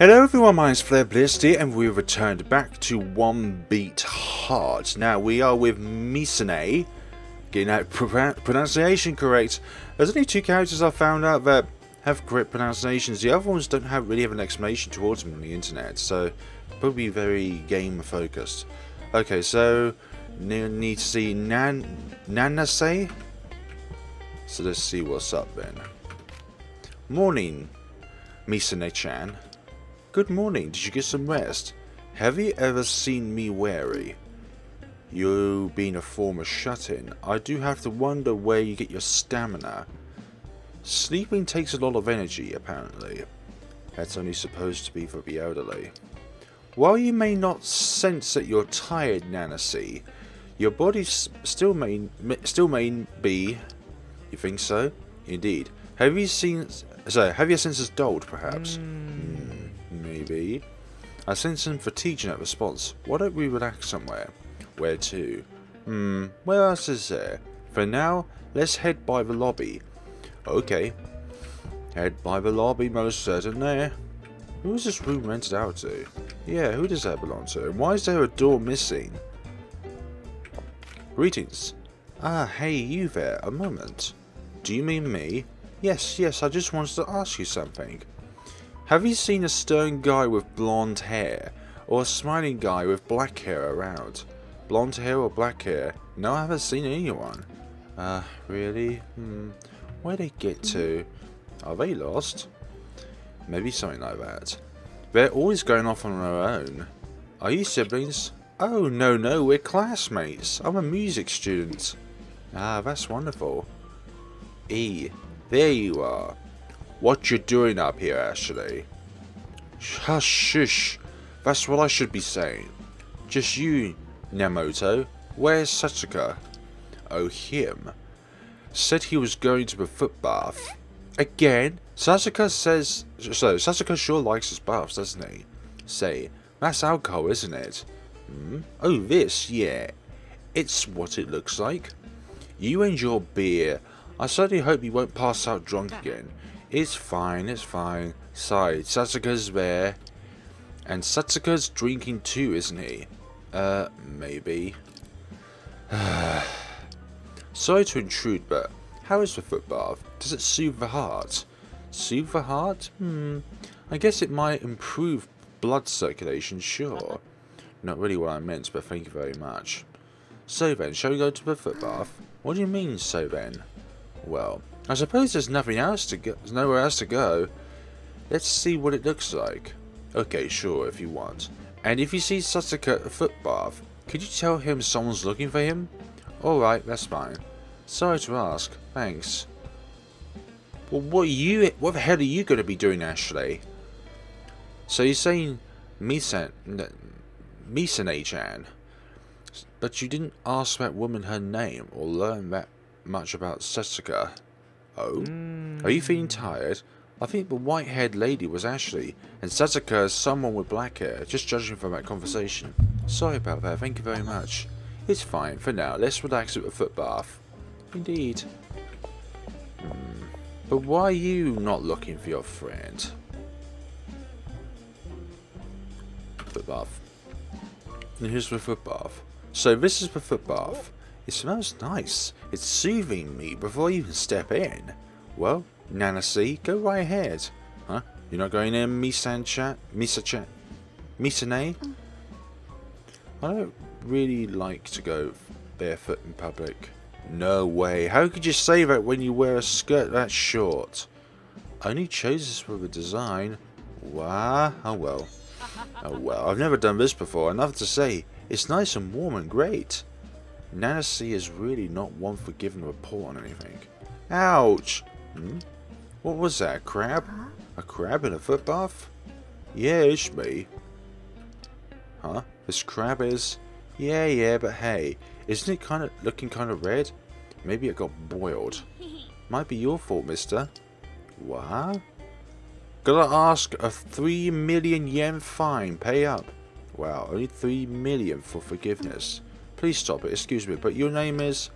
Hello everyone, my name's Flare here, and we've returned back to One Beat Heart. Now we are with Misane, getting that pr pronunciation correct. There's only two characters I found out that have correct pronunciations. The other ones don't have really have an explanation towards them on the internet, so probably very game focused. Okay, so need to see Nan Nanase. So let's see what's up then. Morning, Misane-chan. Good morning, did you get some rest? Have you ever seen me weary? You being a former shut-in, I do have to wonder where you get your stamina. Sleeping takes a lot of energy, apparently. That's only supposed to be for the elderly. While you may not sense that you're tired, Nancy, your body still may, still may be... You think so? Indeed. Have you seen... So, have your senses dulled, perhaps? Mm. Maybe. I sense some fatigue in response. Why don't we relax somewhere? Where to? Hmm, where else is there? For now, let's head by the lobby. Okay. Head by the lobby, most certainly. Who is this room rented out to? Yeah, who does that belong to? And why is there a door missing? Greetings. Ah, hey, you there. A moment. Do you mean me? Yes, yes, I just wanted to ask you something. Have you seen a stern guy with blonde hair? Or a smiling guy with black hair around? Blonde hair or black hair? No, I haven't seen anyone. Uh, really? Hmm. Where'd they get to? Are they lost? Maybe something like that. They're always going off on their own. Are you siblings? Oh, no, no, we're classmates. I'm a music student. Ah, that's wonderful. E, there you are. What you doing up here, Ashley? Hush, shush. That's what I should be saying. Just you, Nemoto. Where's Satsuka? Oh, him. Said he was going to the foot bath. Again? Sasuke says... So, Sasuke sure likes his baths, doesn't he? Say, that's alcohol, isn't it? Hmm? Oh, this, yeah. It's what it looks like. You and your beer. I certainly hope you won't pass out drunk again. It's fine, it's fine. Sorry, Satsuka's there. And Satsuka's drinking too, isn't he? Uh, maybe. Sorry to intrude, but how is the foot bath? Does it soothe the heart? Soothe the heart? Hmm. I guess it might improve blood circulation, sure. Not really what I meant, but thank you very much. So then, shall we go to the foot bath? What do you mean, so then? Well, I suppose there's nothing else to go. There's nowhere else to go. Let's see what it looks like. Okay, sure, if you want. And if you see Sasuke at the foot bath, could you tell him someone's looking for him? Alright, that's fine. Sorry to ask. Thanks. Well, what you? What the hell are you going to be doing, Ashley? So you're saying Misan, Misane-chan, but you didn't ask that woman her name or learn that much about Sasuke. Oh? Mm. Are you feeling tired? I think the white-haired lady was Ashley, and Sasuke is someone with black hair, just judging from that conversation. Sorry about that, thank you very much. It's fine, for now, let's relax with a foot bath. Indeed. Hmm. But why are you not looking for your friend? Foot bath. And here's the foot bath. So this is the foot bath. It smells nice. It's soothing me before I even step in. Well, Nana C, go right ahead. Huh? You're not going in, Misan chat? Misa chat? Misane? I don't really like to go barefoot in public. No way. How could you say that when you wear a skirt that short? I only chose this for the design. Wow. Oh well. Oh well. I've never done this before. Enough to say, it's nice and warm and great. Nana C is really not one for giving a report on anything. Ouch! Hmm? What was that, a crab? A crab in a foot bath? Yeah, it's me. Huh? This crab is? Yeah, yeah, but hey, isn't it kind of looking kind of red? Maybe it got boiled. Might be your fault, mister. What? Gotta ask a 3 million yen fine. Pay up. Wow, only 3 million for forgiveness. Please stop it, excuse me, but your name is...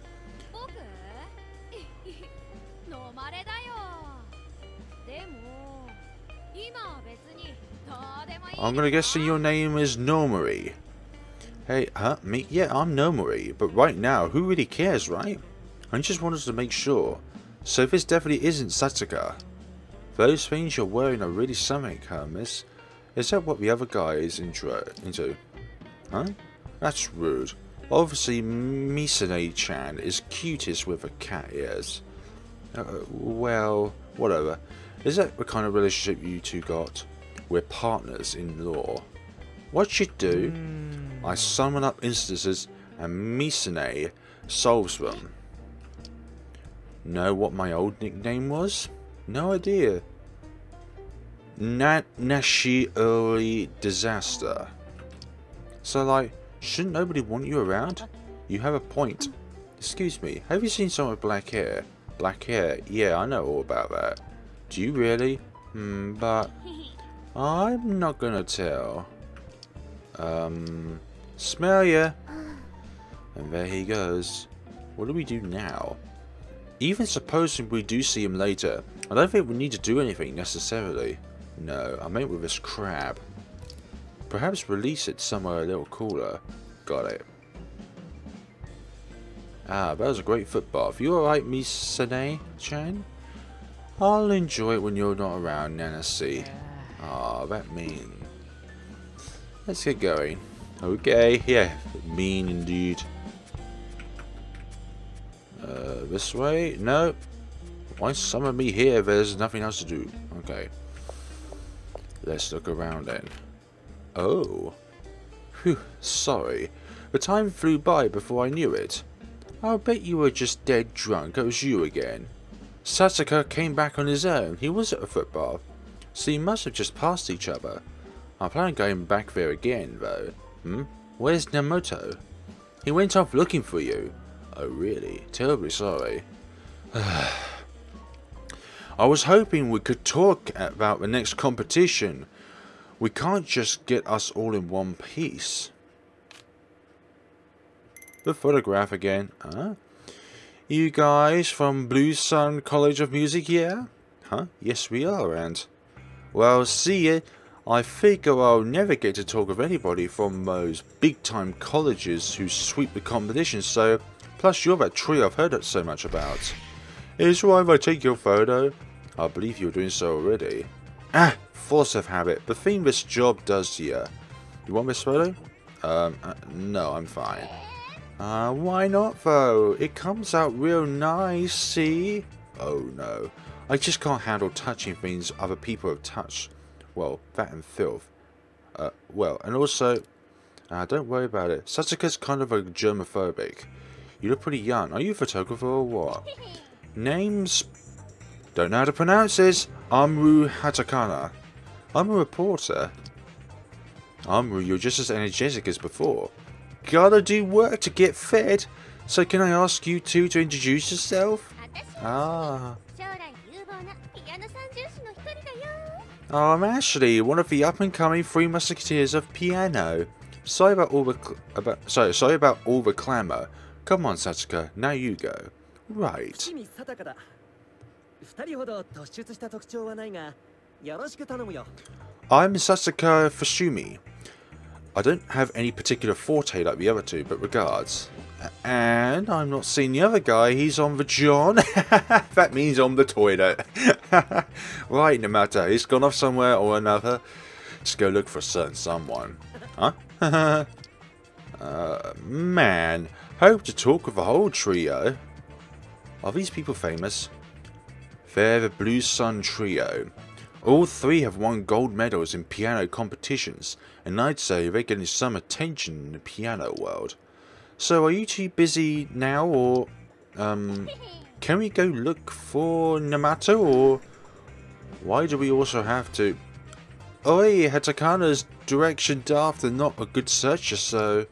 I'm gonna guess your name is Nomori. Hey, huh? Me? Yeah, I'm Nomori. But right now, who really cares, right? I just wanted to make sure. So this definitely isn't Satsuka. Those things you're wearing are really something, huh, miss? Is that what the other guy is intro into? Huh? That's rude. Obviously, Misane-chan is cutest with a cat ears. Uh, well, whatever. Is that the kind of relationship you two got? We're partners in law. What you do, mm. I summon up instances and Misane solves them. Know what my old nickname was? No idea. Na Nashi Early Disaster. So like, shouldn't nobody want you around? You have a point. Excuse me, have you seen someone with black hair? Black hair? Yeah, I know all about that. Do you really? Hmm, but... I'm not gonna tell. Um... Smell ya! And there he goes. What do we do now? Even supposing we do see him later, I don't think we need to do anything necessarily. No, I meant with this crab. Perhaps release it somewhere a little cooler. Got it. Ah, that was a great footbath. You alright, Misane-chan? I'll enjoy it when you're not around, Nana C. Ah, that mean. Let's get going. Okay, yeah, mean indeed. Uh, this way? No. Why summon me here there's nothing else to do? Okay. Let's look around then. Oh. Phew, sorry. The time flew by before I knew it. I'll bet you were just dead drunk. It was you again. Satsuka came back on his own. He was at a footbath. So you must have just passed each other. I plan on going back there again, though. Hmm? Where's Namoto? He went off looking for you. Oh, really? Terribly sorry. I was hoping we could talk about the next competition. We can't just get us all in one piece. The photograph again. Huh? You guys from Blue Sun College of Music here? Huh? Yes, we are, and... Well, see ya. I figure I'll never get to talk with anybody from those big-time colleges who sweep the competition, so... Plus, you're that tree I've heard so much about. Is right if I take your photo? I believe you're doing so already. Ah, force of habit. The thing this job does to you. You want this photo? Um, uh, no, I'm fine. Uh, why not though? It comes out real nice, see? Oh no. I just can't handle touching things other people have touched. Well, that and filth. Uh, well, and also, uh, don't worry about it. Satsuka's kind of a germophobic. You look pretty young. Are you a photographer or what? Names? Don't know how to pronounce this. Amru Hatakana. I'm a reporter. Amru, you're just as energetic as before. Gotta do work to get fed. So can I ask you two to introduce yourself? Ah. I'm Ashley, one of the up-and-coming Three Musketeers of Piano. Sorry about all the about sorry, sorry about all the clamour. Come on, Satsuka, now you go. Right. I'm Satsuka Fushimi. I don't have any particular forte like the other two, but regards. And I'm not seeing the other guy, he's on the John. that means on the toilet. right, no matter, he's gone off somewhere or another. Just go look for a certain someone. Huh? uh, man, hope to talk with the whole trio. Are these people famous? They're the Blue Sun Trio. All three have won gold medals in piano competitions, and I'd say they're getting some attention in the piano world. So are you two busy now, or um, can we go look for Namato, or why do we also have to... Oi, Hatakana's direction daft and not a good searcher, so...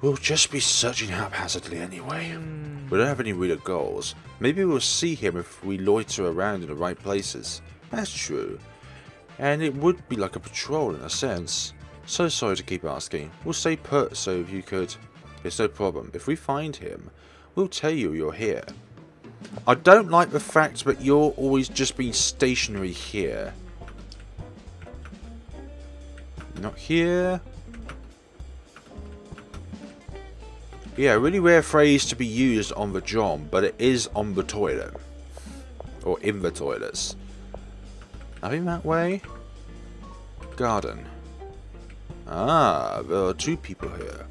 We'll just be searching haphazardly anyway. We don't have any real goals. Maybe we'll see him if we loiter around in the right places. That's true. And it would be like a patrol in a sense. So sorry to keep asking. We'll stay put, so if you could... It's no problem. If we find him, we'll tell you you're here. I don't like the fact that you're always just being stationary here. Not here. Yeah, really rare phrase to be used on the job, but it is on the toilet. Or in the toilets. Nothing that way? Garden. Ah, there are two people here.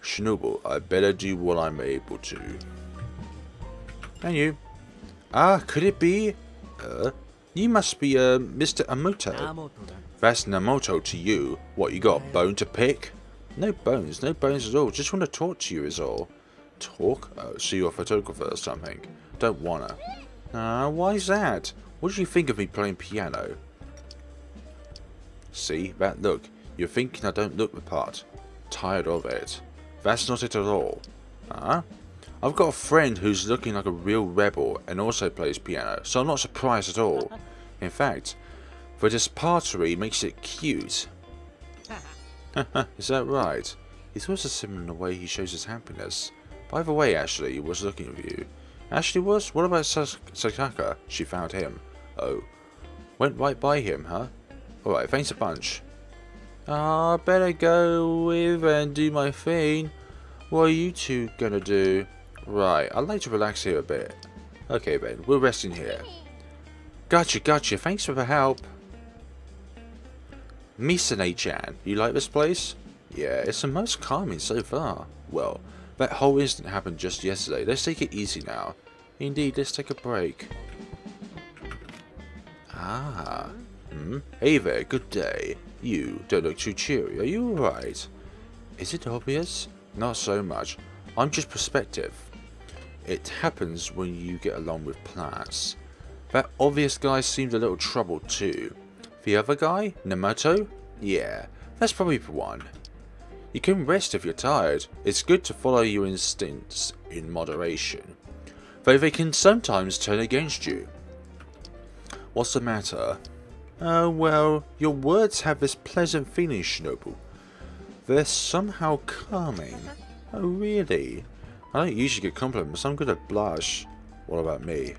Shinobu, I better do what I'm able to. And you? Ah, could it be? Uh, you must be, uh, Mr. Amoto. That's Namoto to you. What, you got a bone to pick? No bones, no bones at all. Just want to talk to you is all. Talk? Oh, so you're a photographer or something. Don't wanna. Ah, uh, why's that? What do you think of me playing piano? See, that look. You're thinking I don't look the part. Tired of it. That's not it at all. Huh? I've got a friend who's looking like a real rebel and also plays piano, so I'm not surprised at all. In fact, the disparity makes it cute. Is that right? He's also similar in the way he shows his happiness. By the way, Ashley was looking at you. Ashley was? What about Sakaka? She found him. Oh. Went right by him, huh? Alright, thanks a bunch. Ah, better go with and do my thing. What are you two gonna do? Right, I'd like to relax here a bit. Okay Ben, we're resting here. Gotcha, gotcha, thanks for the help. Misane-chan, you like this place? Yeah, it's the most calming so far. Well, that whole incident happened just yesterday. Let's take it easy now. Indeed, let's take a break. Ah. Hmm? Hey there, good day. You don't look too cheery. Are you alright? Is it obvious? Not so much. I'm just perspective. It happens when you get along with plants. That obvious guy seemed a little troubled too. The other guy? Namoto? Yeah, that's probably the one. You can rest if you're tired. It's good to follow your instincts in moderation. Though they can sometimes turn against you. What's the matter? Oh, well, your words have this pleasant feeling, Shinobu. They're somehow calming. Oh, really? I don't usually get compliments, I'm gonna blush. What about me?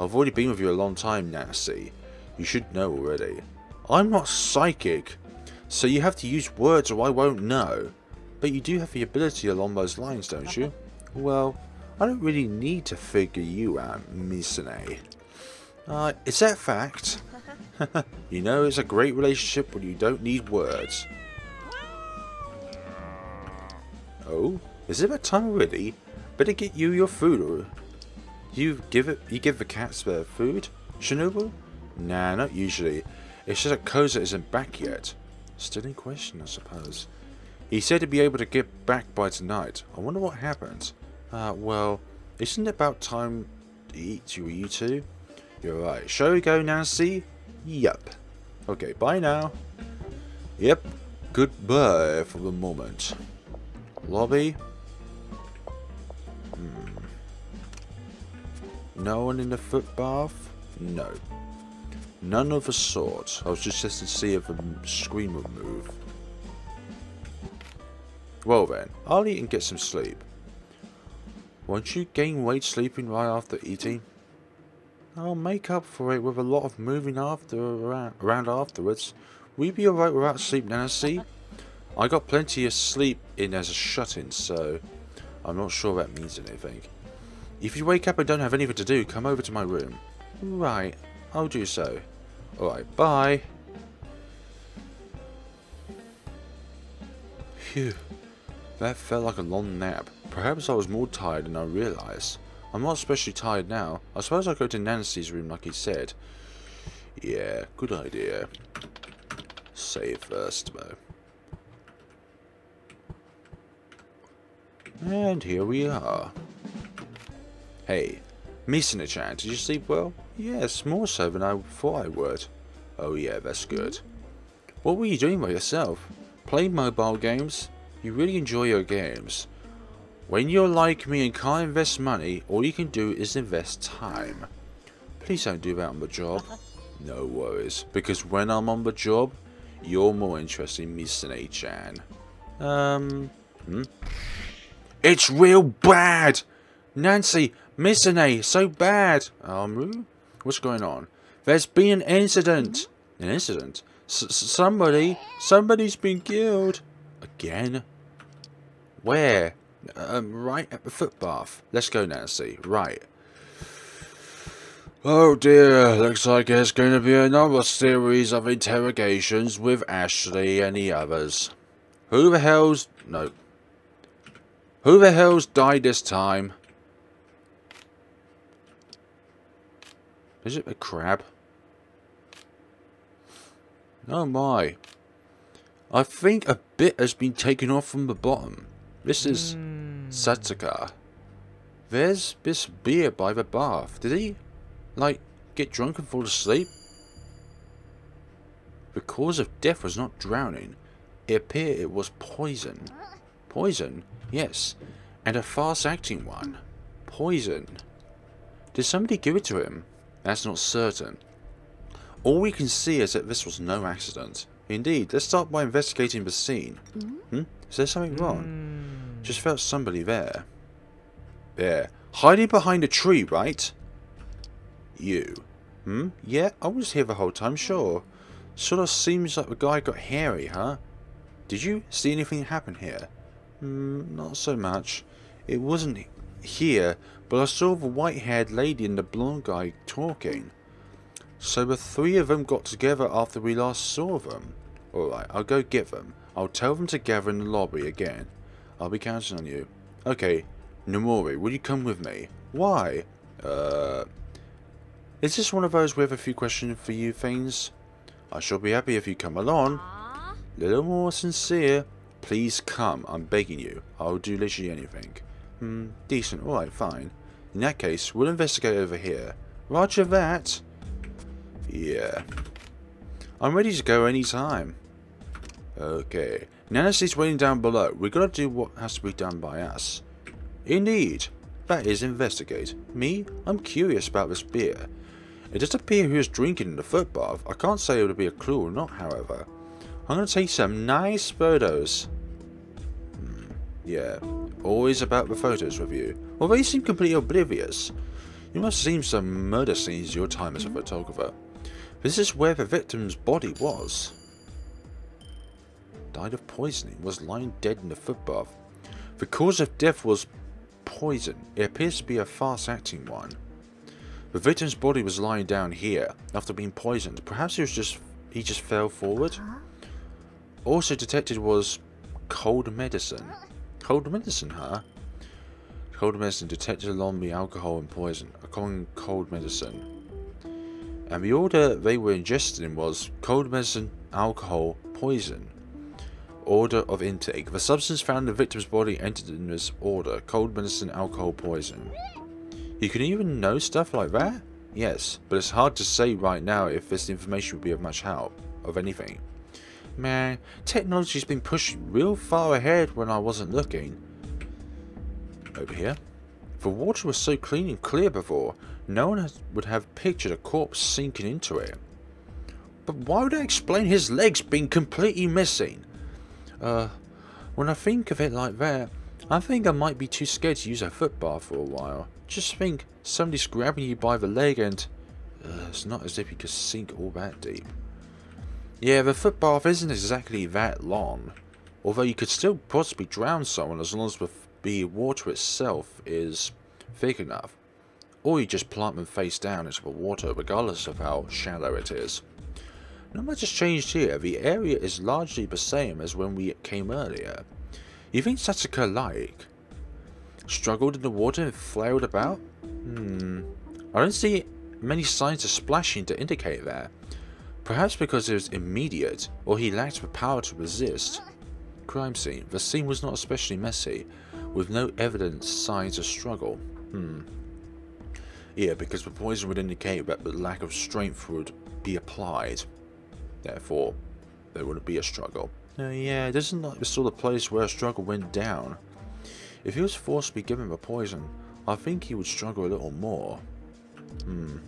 I've already been with you a long time, Nancy. You should know already. I'm not psychic, so you have to use words or I won't know. But you do have the ability along those lines, don't you? Well, I don't really need to figure you out, Misane. Uh, is that fact? you know it's a great relationship when you don't need words. Oh, is it that time already? Better get you your food or you give it you give the cats their food? Shinobu? Nah, not usually. It's just that Koza isn't back yet. Still in question, I suppose. He said he'd be able to get back by tonight. I wonder what happened. Uh, well, isn't it about time to eat, you, you two? You're right. Shall we go, Nancy? Yep. Okay, bye now. Yep. Goodbye for the moment. Lobby. Hmm. No one in the footbath? No. None of the sort. I was just testing to see if the screen would move. Well then, I'll eat and get some sleep. Won't you gain weight sleeping right after eating? I'll make up for it with a lot of moving after around, afterwards. You be alright without sleep, Nancy? I got plenty of sleep in as a shut-in, so I'm not sure that means anything. If you wake up and don't have anything to do, come over to my room. Right, I'll do so. Alright, bye. Phew. That felt like a long nap. Perhaps I was more tired than I realised. I'm not especially tired now. I suppose I'll go to Nancy's room like he said. Yeah, good idea. Save first, though. And here we are. Hey, Misane-chan, did you sleep well? Yes, more so than I thought I would. Oh yeah, that's good. What were you doing by yourself? Playing mobile games? You really enjoy your games. When you're like me and can't invest money, all you can do is invest time. Please don't do that on the job. No worries, because when I'm on the job, you're more interested in Misane-chan. Um, hmm? It's real bad! Nancy, Misane, so bad! Um, what's going on? There's been an incident! An incident? S somebody, somebody's been killed. Again? Where? Um, right at the footbath. Let's go, Nancy. Right. Oh dear, looks like there's going to be another series of interrogations with Ashley and the others. Who the hell's... no. Who the hell's died this time? Is it a crab? Oh my. I think a bit has been taken off from the bottom. This is mm. Satsuka. There's this beer by the bath. Did he, like, get drunk and fall asleep? The cause of death was not drowning. It appeared it was poison. Poison? Yes. And a fast-acting one. Poison. Did somebody give it to him? That's not certain. All we can see is that this was no accident. Indeed, let's start by investigating the scene. Mm-hmm. Hmm? Is there something wrong? Mm. Just felt somebody there. There. Hiding behind a tree, right? You. Hmm? Yeah, I was here the whole time, sure. Sort of seems like the guy got hairy, huh? Did you see anything happen here? Hmm, not so much. It wasn't here, but I saw the white-haired lady and the blonde guy talking. So the three of them got together after we last saw them. Alright, I'll go get them. I'll tell them to gather in the lobby again. I'll be counting on you. Okay, Nomori, will you come with me? Why? Uh... Is this one of those with a few questions for you things? I shall be happy if you come along. Little more sincere. Please come, I'm begging you. I'll do literally anything. Hmm, decent, alright, fine. In that case, we'll investigate over here. Roger that. Yeah. I'm ready to go anytime. Okay. Nancy's waiting down below. We've got to do what has to be done by us. Indeed. That is investigate. Me? I'm curious about this beer. It does appear he was drinking in the footbath. I can't say it would be a clue or not, however. I'm going to take some nice photos. Hmm. Yeah. Always about the photos with you. Although you seem completely oblivious. You must have seen some murder scenes your time as a photographer. This is where the victim's body was. Died of poisoning, was lying dead in the footbath. The cause of death was poison. It appears to be a fast-acting one. The victim's body was lying down here after being poisoned. Perhaps he was just he just fell forward. Also detected was cold medicine. Cold medicine, huh? Cold medicine detected along with alcohol and poison. A common cold medicine and the order they were ingested in was cold medicine, alcohol, poison. Order of intake. The substance found in the victim's body entered in this order. Cold medicine, alcohol, poison. You can even know stuff like that? Yes, but it's hard to say right now if this information would be of much help. Of anything. Man, technology's been pushed real far ahead when I wasn't looking. Over here. The water was so clean and clear before, no one has, would have pictured a corpse sinking into it. But why would I explain his legs being completely missing? Uh, when I think of it like that, I think I might be too scared to use a footbath for a while. Just think, somebody's grabbing you by the leg and... Uh, it's not as if you could sink all that deep. Yeah, the footbath isn't exactly that long. Although you could still possibly drown someone as long as the the water itself is thick enough, or you just plant them face down into the water regardless of how shallow it is. Not much has changed here, the area is largely the same as when we came earlier. You think Satsuka like? Struggled in the water and flailed about? Hmm, I don't see many signs of splashing to indicate that. Perhaps because it was immediate, or he lacked the power to resist. Crime scene. The scene was not especially messy, with no evidence signs of struggle. Hmm. Yeah, because the poison would indicate that the lack of strength would be applied. Therefore, there wouldn't be a struggle. Uh, yeah, it isn't like the sort of place where a struggle went down. If he was forced to be given the poison, I think he would struggle a little more. Hmm.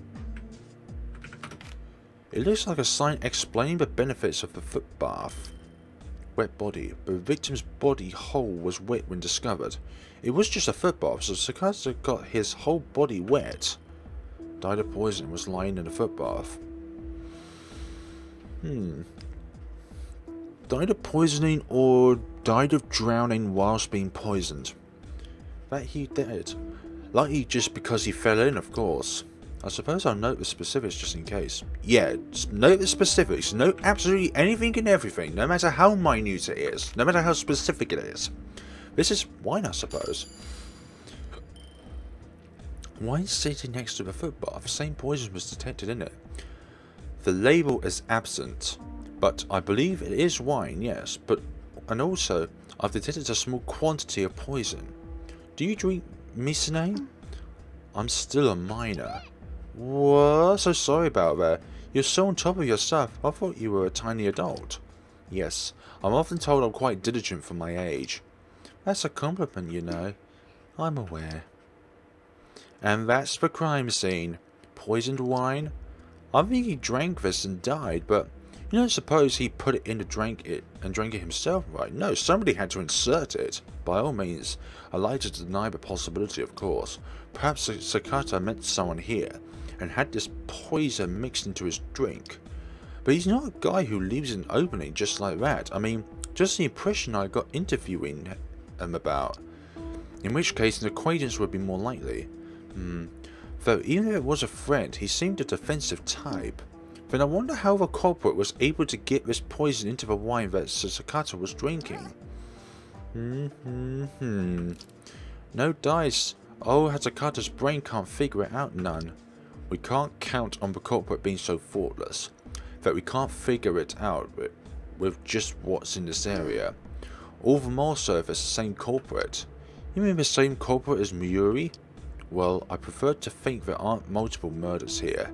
It looks like a sign explaining the benefits of the foot bath wet body, the victim's body whole was wet when discovered. It was just a footbath, so Sakata got his whole body wet. Died of poison was lying in a footbath. Hmm. Died of poisoning or died of drowning whilst being poisoned? That he did. Likely just because he fell in, of course. I suppose I'll note the specifics just in case. Yeah, note the specifics. Note absolutely anything and everything, no matter how minute it is, no matter how specific it is. This is wine, I suppose. Wine sitting next to the footbath. The same poison was detected in it. The label is absent, but I believe it is wine, yes. But and also, I've detected a small quantity of poison. Do you drink Misane? I'm still a minor. What? So sorry about that. You're so on top of your stuff. I thought you were a tiny adult. Yes, I'm often told I'm quite diligent for my age. That's a compliment, you know. I'm aware. And that's the crime scene. Poisoned wine? I think he drank this and died, but you don't suppose he put it in to drink it and drank it himself, right? No, somebody had to insert it. By all means, I like to deny the possibility, of course. Perhaps Sakata met someone here, and had this poison mixed into his drink. But he's not a guy who leaves an opening just like that. I mean, just the impression I got interviewing him about. In which case, an acquaintance would be more likely. Hmm. Though even if it was a friend, he seemed a defensive type. Then I wonder how the culprit was able to get this poison into the wine that Sakata was drinking. Hmm, hmm. No dice. Oh, Hatakata's brain can't figure it out none. We can't count on the corporate being so thoughtless that we can't figure it out with, with just what's in this area. All the more so if it's the same corporate. You mean the same corporate as Miyuri? Well, I prefer to think there aren't multiple murders here.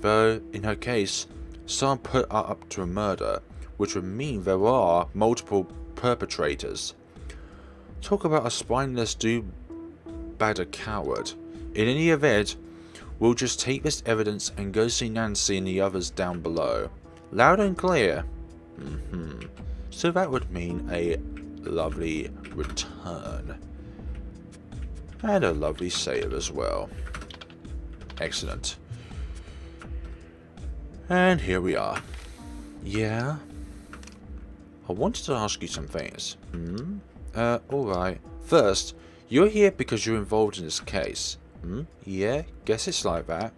Though, in her case, some put her up to a murder, which would mean there are multiple perpetrators. Talk about a spineless dude bad a coward. In any event, We'll just take this evidence and go see Nancy and the others down below. Loud and clear. Mm -hmm. So that would mean a lovely return. And a lovely save as well. Excellent. And here we are. Yeah? I wanted to ask you some things. Hmm? Uh, alright. First, you're here because you're involved in this case. Hmm? Yeah, guess it's like that.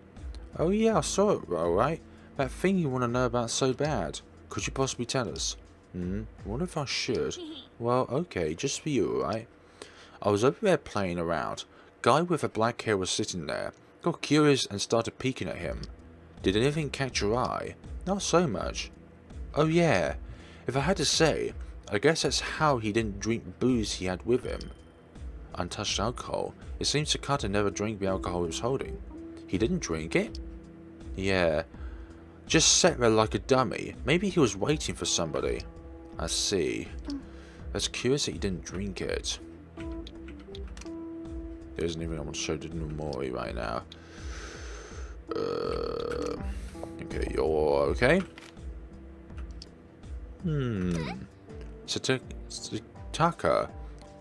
Oh yeah, I saw it, alright. That thing you want to know about so bad. Could you possibly tell us? Hmm? What if I should? Well, okay, just for you, alright? I was over there playing around. Guy with a black hair was sitting there. Got curious and started peeking at him. Did anything catch your eye? Not so much. Oh yeah, if I had to say, I guess that's how he didn't drink booze he had with him untouched alcohol. It seems Sakata never drank the alcohol he was holding. He didn't drink it? Yeah. Just sat there like a dummy. Maybe he was waiting for somebody. I see. That's curious that he didn't drink it. There isn't even want to show the Nomori right now. Uh, okay, you're okay? Hmm. Sataka.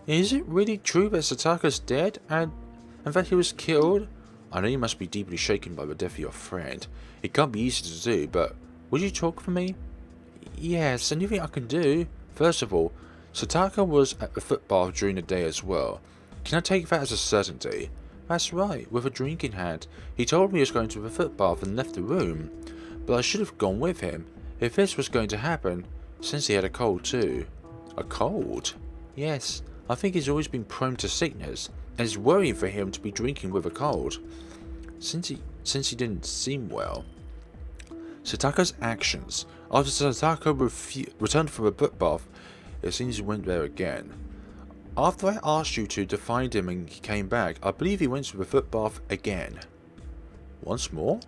Is it really true that Sataka's dead and, and that he was killed? I know you must be deeply shaken by the death of your friend. It can't be easy to do, but would you talk for me? Yes, anything I can do. First of all, Sataka was at the footbath during the day as well. Can I take that as a certainty? That's right, with a drink in hand. He told me he was going to the footbath and left the room. But I should have gone with him, if this was going to happen, since he had a cold too. A cold? Yes, I think he's always been prone to sickness, and it's worrying for him to be drinking with a cold. Since he, since he didn't seem well. Sataka's actions. After Sataka returned from a book bath, it seems he went there again. After I asked you to, to find him and he came back, I believe he went to the foot bath again. Once more?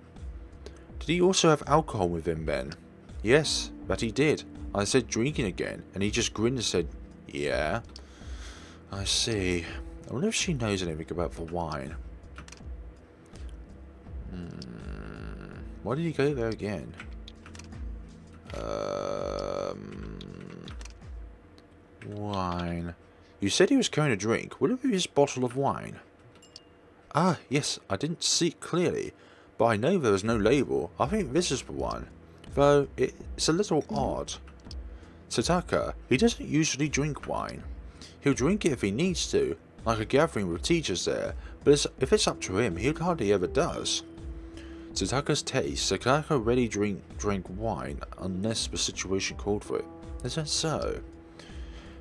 Did he also have alcohol with him then? Yes, that he did. I said drinking again, and he just grinned and said, yeah. I see. I wonder if she knows anything about the wine. Hmm. Why did he go there again? Um, wine. You said he was carrying a drink. Will it be his bottle of wine? Ah, yes, I didn't see clearly, but I know there was no label. I think this is the one. though it's a little odd. Sataka, he doesn't usually drink wine. He'll drink it if he needs to, like a gathering with teachers there, but if it's up to him, he hardly ever does. Sataka's taste, Sataka rarely drink, drink wine unless the situation called for it. Is that so?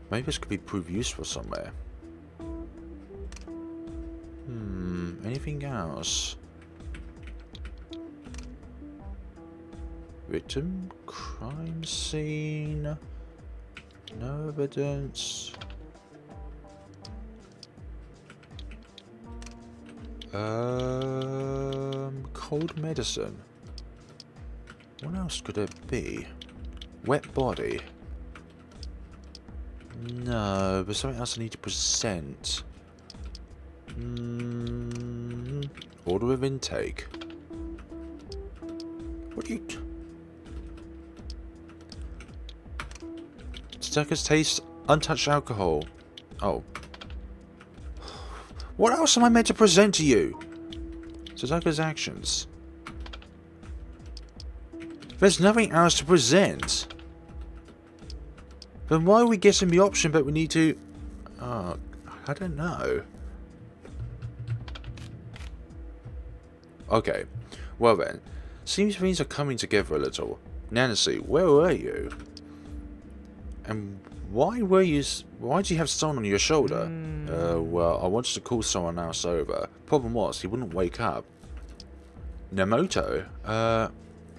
Maybe this could be proved useful somewhere. Hmm, anything else? Victim, crime scene, no evidence. Um, cold medicine. What else could it be? Wet body. No, but something else I need to present. Mm, order of intake. What do you... Stuckers taste untouched alcohol. Oh. What else am I meant to present to you? Suzuka's actions. There's nothing else to present. Then why are we getting the option but we need to... Oh, I don't know. Okay. Well then. Seems things are coming together a little. Nancy, where were you? And why were you... Why do you have someone on your shoulder? Mm. Uh, well, I wanted to call someone else over. Problem was, he wouldn't wake up. Namoto? Uh,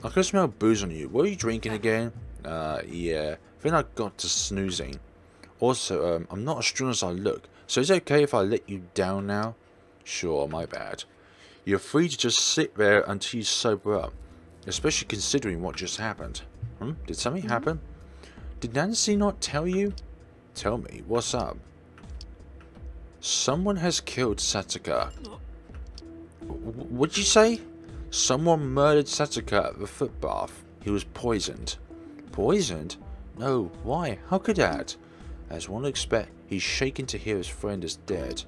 I could smell booze on you. Were you drinking again? Uh, yeah. Then I got to snoozing. Also, um, I'm not as strong as I look, so is it okay if I let you down now? Sure, my bad. You're free to just sit there until you sober up, especially considering what just happened. Hmm? Did something mm-hmm. happen? Did Nancy not tell you? Tell me, what's up? Someone has killed Sataka. What'd you say? Someone murdered Sataka at the footbath. He was poisoned. Poisoned? No, why? How could that? As one would expect, he's shaken to hear his friend is dead.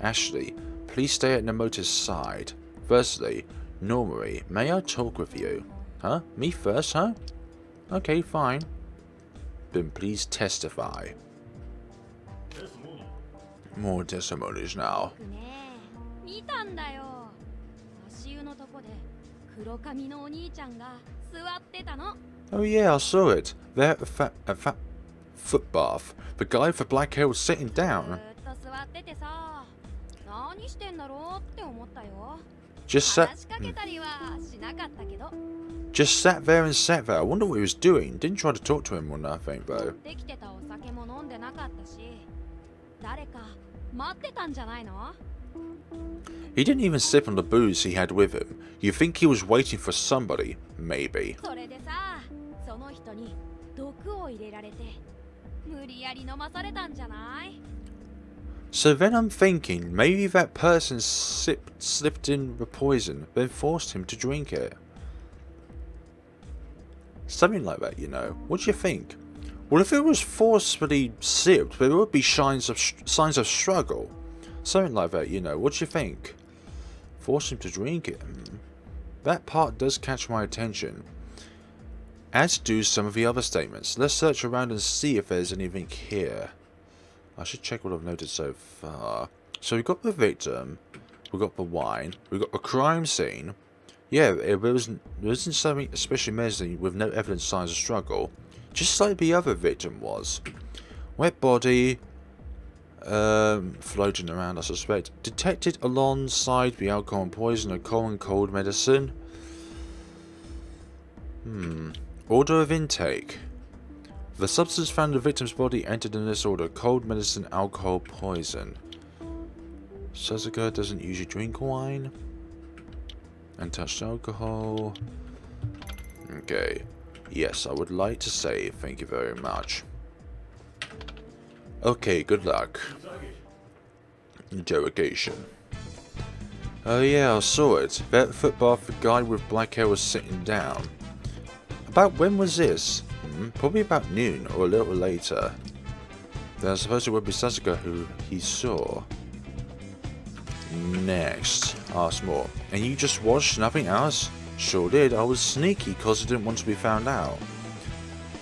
Ashley, please stay at Namoto's side. Firstly, Nomori, may I talk with you? Huh? Me first, huh? Okay, fine. Then please testify. More testimonies now. Oh yeah, I saw it. There at the fa a fa foot bath. The guy with the black hair was sitting down. Just sat. Just sat there and sat there. I wonder what he was doing. Didn't try to talk to him or nothing though. He didn't even sip on the booze he had with him. You think he was waiting for somebody, maybe. So then I'm thinking, maybe that person sipped, slipped in the poison, then forced him to drink it. Something like that, you know. What do you think? Well, if it was forcefully sipped, there would be signs of signs of struggle. Something like that, you know. What do you think? Force him to drink it. Hmm. That part does catch my attention. As do some of the other statements. Let's search around and see if there's anything here. I should check what I've noted so far. So we've got the victim, we've got the wine, we've got the crime scene, yeah, it wasn't, wasn't something especially menacing with no evidence signs of struggle, just like the other victim was. Wet body, um, floating around, I suspect. Detected alongside the alcohol and poison of common cold medicine. Hmm. Order of intake. The substance found in the victim's body entered in this order. Cold medicine, alcohol, poison. Suzuka doesn't usually drink wine. And Untouched alcohol. Okay. Yes, I would like to say thank you very much. Okay, good luck. Interrogation. Oh yeah, I saw it. That footbath, the guy with black hair was sitting down. About when was this? Hmm, probably about noon or a little later. Then I suppose it would be Sasuke who he saw. Next. asked more. And you just watched nothing else? Sure did. I was sneaky because I didn't want to be found out.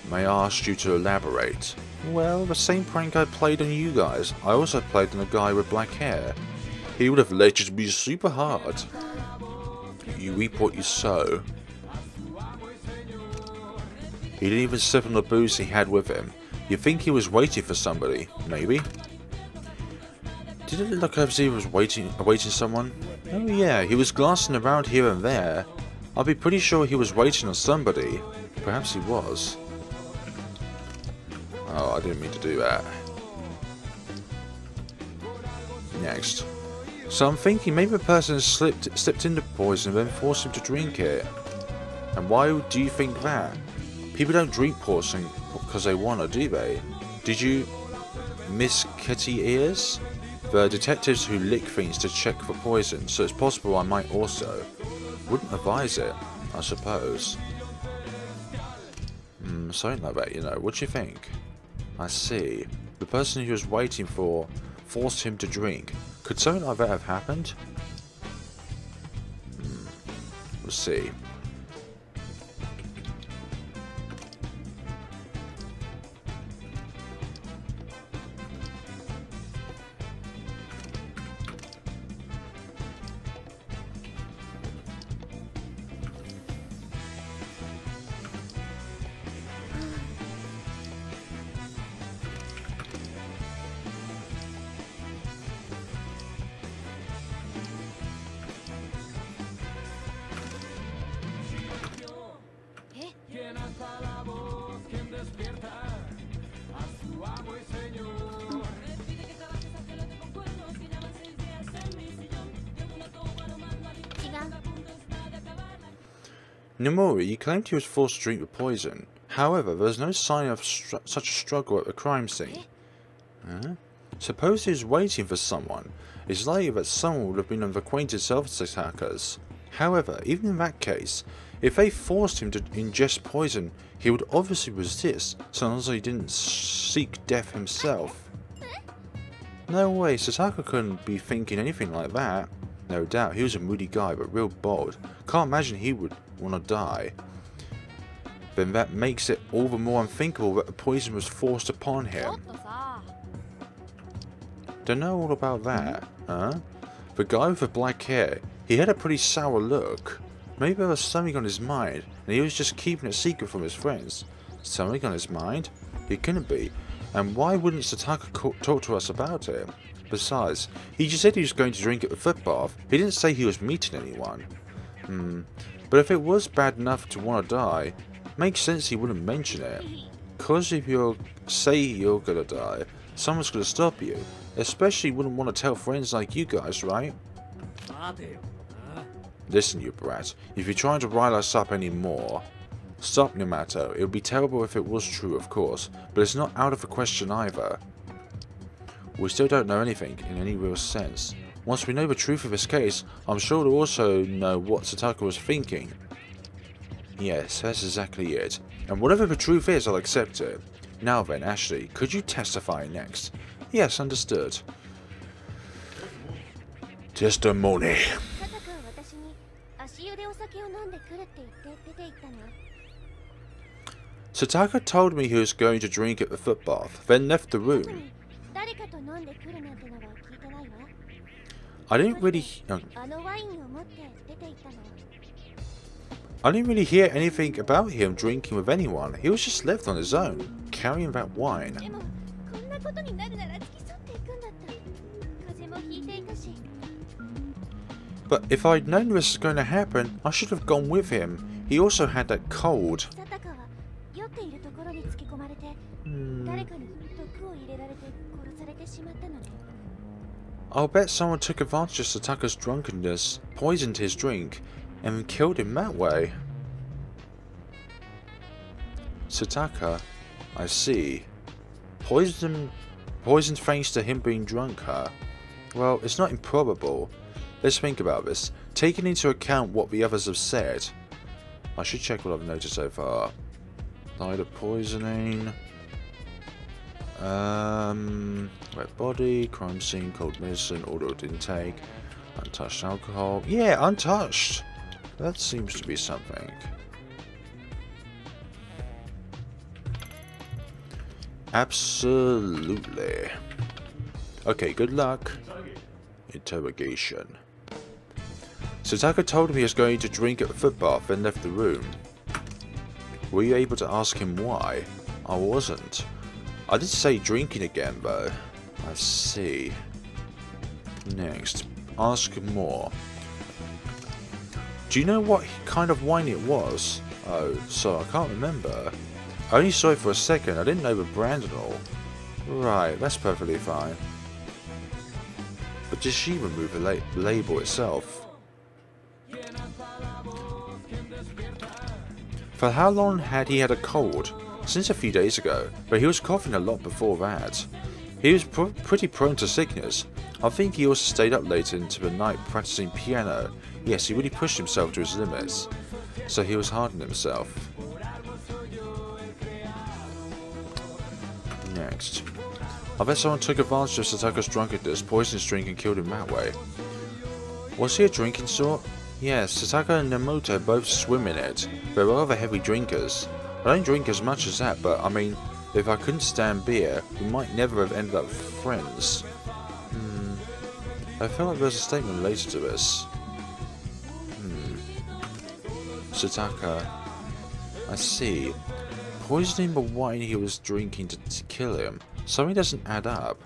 May I ask you to elaborate? Well, the same prank I played on you guys, I also played on a guy with black hair. He would have lectured me super hard. You reap what you sow. He didn't even sip on the booze he had with him. You think he was waiting for somebody, maybe? Didn't it look as if he was waiting, awaiting someone? Oh yeah, he was glancing around here and there. I'll be pretty sure he was waiting on somebody. Perhaps he was. Oh, I didn't mean to do that. Next. So I'm thinking maybe a person slipped slipped into poison and then forced him to drink it. And why do you think that? People don't drink poison because they want to, do they? Did you miss kitty ears? Are detectives who lick things to check for poison, so it's possible I might also. Wouldn't advise it, I suppose. Hmm, something like that, you know. What do you think? I see. The person he was waiting for forced him to drink. Could something like that have happened? Hmm. We'll see. Nomori claimed he was forced to drink the poison. However, there was no sign of such a struggle at the crime scene. Huh? Suppose he was waiting for someone. It's likely that someone would have been an acquaintance of Sataka's. However, even in that case, if they forced him to ingest poison, he would obviously resist, so long as he didn't seek death himself. No way, Sataka couldn't be thinking anything like that. No doubt, he was a moody guy, but real bold. Can't imagine he would want to die. Then that makes it all the more unthinkable that the poison was forced upon him. Don't know all about that, huh? The guy with the black hair, he had a pretty sour look. Maybe there was something on his mind, and he was just keeping it secret from his friends. Something on his mind? He couldn't be. And why wouldn't Sataka talk to us about it? Besides, he just said he was going to drink at the footbath. He didn't say he was meeting anyone. Hmm. But if it was bad enough to want to die, makes sense he wouldn't mention it. Cause if you say you're gonna die, someone's gonna stop you. Especially wouldn't want to tell friends like you guys, right? Listen, you brat. If you're trying to rile us up anymore, stop Nemoto. It would be terrible if it was true, of course, but it's not out of the question either. We still don't know anything in any real sense. Once we know the truth of this case, I'm sure we'll also know what Sataka was thinking. Yes, that's exactly it. And whatever the truth is, I'll accept it. Now then, Ashley, could you testify next? Yes, understood. Testimony. Sataka told me he was going to drink at the footbath, then left the room. I didn't really... Uh, I didn't really hear anything about him drinking with anyone. He was just left on his own, carrying that wine. But if I'd known this was going to happen, I should have gone with him. He also had that cold. Hmm. I'll bet someone took advantage of Sataka's drunkenness, poisoned his drink, and killed him that way. Sataka, I see. Poisoned, poisoned thanks to him being drunk, huh? Well, it's not improbable. Let's think about this. Taking into account what the others have said, I should check what I've noticed so far. Died of poisoning. Um, wet body, crime scene, cold medicine, auto intake, untouched alcohol. Yeah, untouched. That seems to be something. Absolutely. Okay, good luck. Interrogation. Sataka told him he was going to drink at the footbath and left the room. Were you able to ask him why? I wasn't. I did say drinking again though. I see. Next, ask more. Do you know what kind of wine it was? Oh, so I can't remember. I only saw it for a second, I didn't know the brand and all. Right, that's perfectly fine. But did she remove the la label itself? For how long had he had a cold? Since a few days ago, but he was coughing a lot before that. He was pr pretty prone to sickness. I think he also stayed up late into the night practicing piano. Yes, he really pushed himself to his limits. So he was hard on himself. Next. I bet someone took advantage of Sataka's drunkenness, poisoned his drink and killed him that way. Was he a drinking sort? Yes, Sataka and Nemoto both swim in it. They're rather heavy drinkers. I don't drink as much as that, but I mean, if I couldn't stand beer, we might never have ended up friends. Hmm. I feel like there's a statement related to this. Hmm. Sataka. I see. Poisoning the wine he was drinking to, to kill him. Something doesn't add up.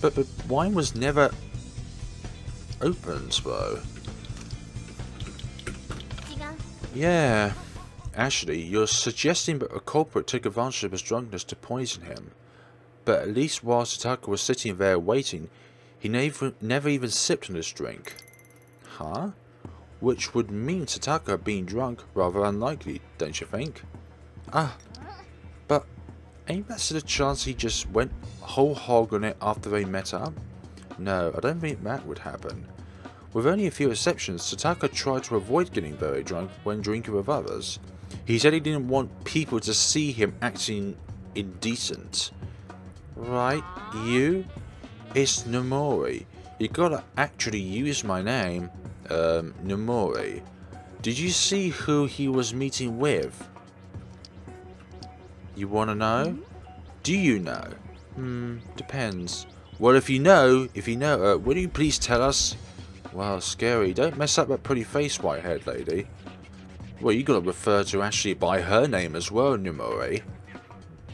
But, but wine was never opened, though. Yeah. Actually, you're suggesting that a culprit took advantage of his drunkenness to poison him. But at least while Sataka was sitting there waiting, he never, never even sipped on his drink. Huh? Which would mean Sataka being drunk rather unlikely, don't you think? Ah, ain't that still a chance he just went whole hog on it after they met up? No, I don't think that would happen. With only a few exceptions, Sataka tried to avoid getting very drunk when drinking with others. He said he didn't want people to see him acting indecent. Right, you? It's Nomori. You gotta actually use my name. Um, Nomori. Did you see who he was meeting with? You wanna know? Do you know? Hmm, depends. Well, if you know, if you know, uh, will you please tell us? Well, scary. Don't mess up that pretty face, white-haired lady. Well, you gotta refer to Ashley by her name as well, Nomori.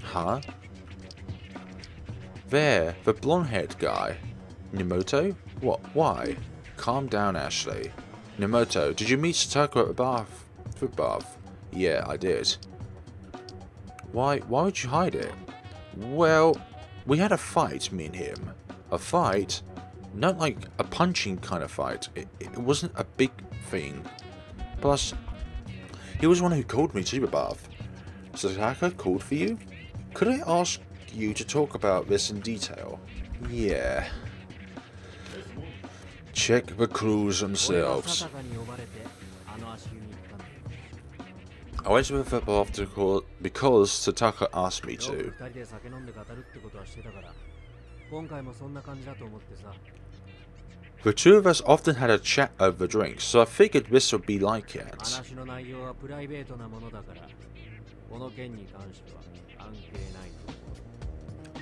Huh? There, the blonde-haired guy. Nemoto? What? Why? Calm down, Ashley. Nemoto, did you meet Sataka at the bath? Foot bath? Yeah, I did. Why, why would you hide it? Well, we had a fight, me and him. A fight? Not like a punching kind of fight. It, it wasn't a big thing. Plus, he was one who called me to bath. Sataka called for you? Could I ask you to talk about this in detail. Yeah. Check the crews themselves. I went to the after because Sataka asked me to. The two of us often had a chat over drinks, so I figured this would be like it.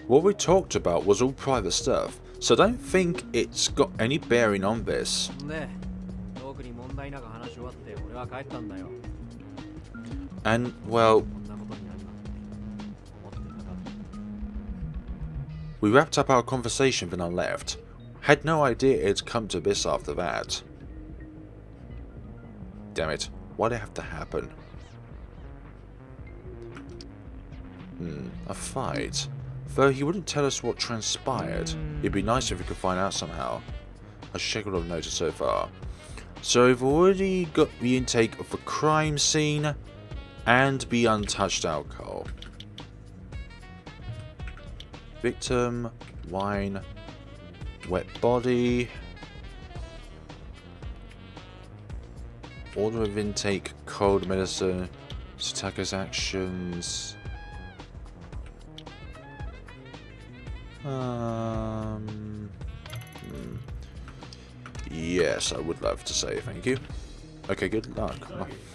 What we talked about was all private stuff, so I don't think it's got any bearing on this. And, well... We wrapped up our conversation then I left. Had no idea it'd come to this after that. Damn it, why'd it have to happen? Hmm, a fight. Though he wouldn't tell us what transpired, it'd be nice if we could find out somehow. I check what I've noticed so far. So we've already got the intake of the crime scene and be untouched alcohol. Victim, wine, wet body, order of intake, cold medicine, attacker's actions. Um, hmm. yes, I would love to say thank you. Okay, good luck.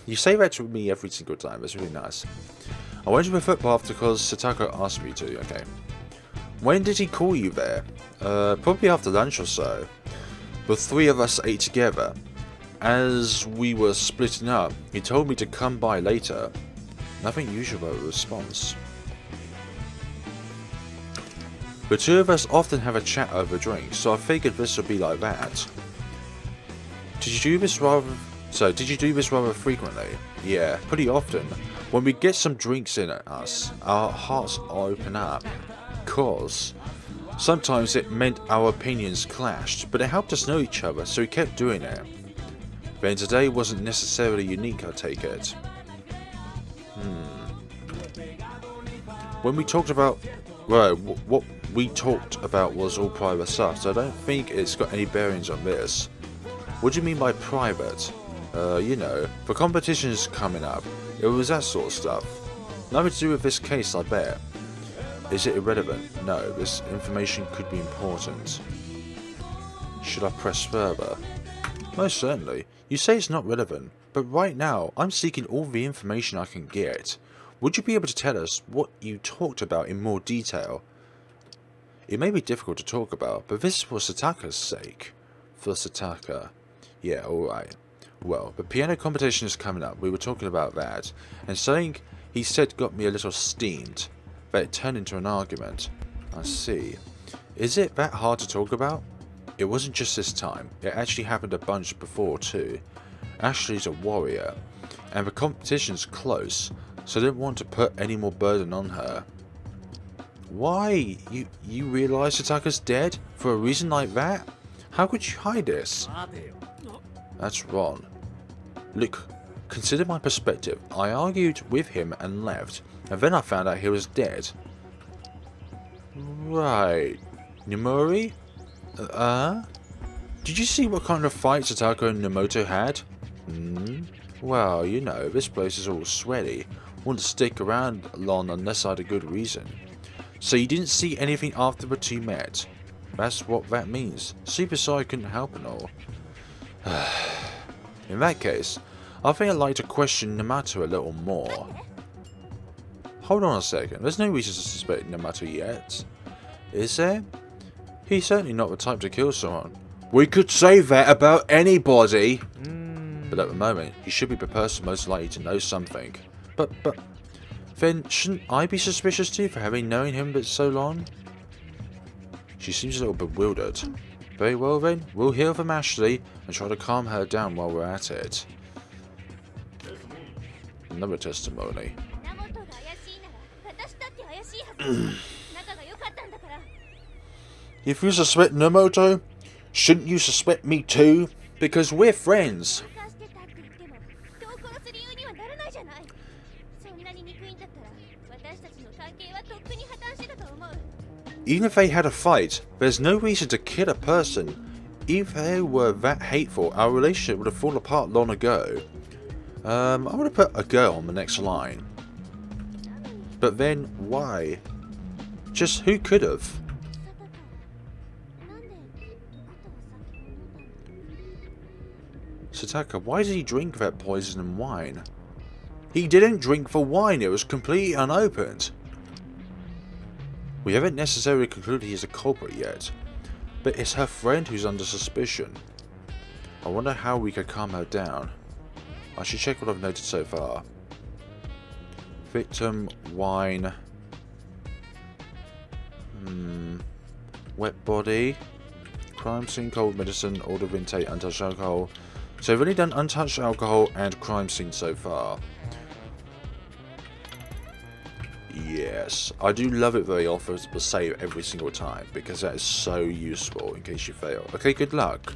You say that to me every single time, that's really nice. I went to the footbath because Sataka asked me to, okay. When did he call you there? Uh, probably after lunch or so. The three of us ate together. As we were splitting up, he told me to come by later. Nothing usual about a response. The two of us often have a chat over drinks, so I figured this would be like that. Did you do this rather... So, did you do this rather frequently? Yeah, pretty often. When we get some drinks in at us, our hearts open up. Cause sometimes it meant our opinions clashed, but it helped us know each other, so we kept doing it. Then today wasn't necessarily unique, I take it. Hmm. When we talked about... Well, what we talked about was all private stuff, so I don't think it's got any bearings on this. What do you mean by private? Uh, you know, for competitions coming up, it was that sort of stuff. Nothing to do with this case, I bet. Is it irrelevant? No, this information could be important. Should I press further? Most certainly. You say it's not relevant, but right now, I'm seeking all the information I can get. Would you be able to tell us what you talked about in more detail? It may be difficult to talk about, but this is for Sataka's sake. For Sataka. Yeah, alright. Well, the piano competition is coming up. We were talking about that. And something he said got me a little steamed. But it turned into an argument. I see. Is it that hard to talk about? It wasn't just this time. It actually happened a bunch before too. Ashley's a warrior. And the competition's close. So I didn't want to put any more burden on her. Why? You you realize Sataka's dead? For a reason like that? How could you hide this? That's wrong. Look, consider my perspective. I argued with him and left, and then I found out he was dead. Right. Nomori? Uh? Did you see what kind of fight Sataka and Nomoto had? Hmm? Well, you know, this place is all sweaty. Wouldn't stick around long unless I had a good reason. So you didn't see anything after the two met? That's what that means. Super Saiyan couldn't help and all. In that case, I think I'd like to question Nemoto a little more. Hold on a second, there's no reason to suspect Nemoto yet. Is there? He's certainly not the type to kill someone. We could say that about anybody! Mm. But at the moment, he should be the person most likely to know something. But, but, then shouldn't I be suspicious too for having known him for so long? She seems a little bewildered. Very well then, we'll hear from Ashley and try to calm her down while we're at it. Another testimony. if you suspect Nomoto, shouldn't you suspect me too? Because we're friends. Even if they had a fight, there's no reason to kill a person. If they were that hateful, our relationship would have fallen apart long ago. Um, I would have put a girl on the next line. But then, why? Just who could have? Sataka, why did he drink that poison and wine? He didn't drink the wine, it was completely unopened. We haven't necessarily concluded he's a culprit yet, but it's her friend who's under suspicion. I wonder how we could calm her down. I should check what I've noted so far. Victim, wine. Hmm. Wet body. Crime scene, cold medicine, order of intake, untouched alcohol. So we've only done untouched alcohol and crime scene so far. Yes, I do love it very often to save every single time because that is so useful in case you fail. Okay, good luck.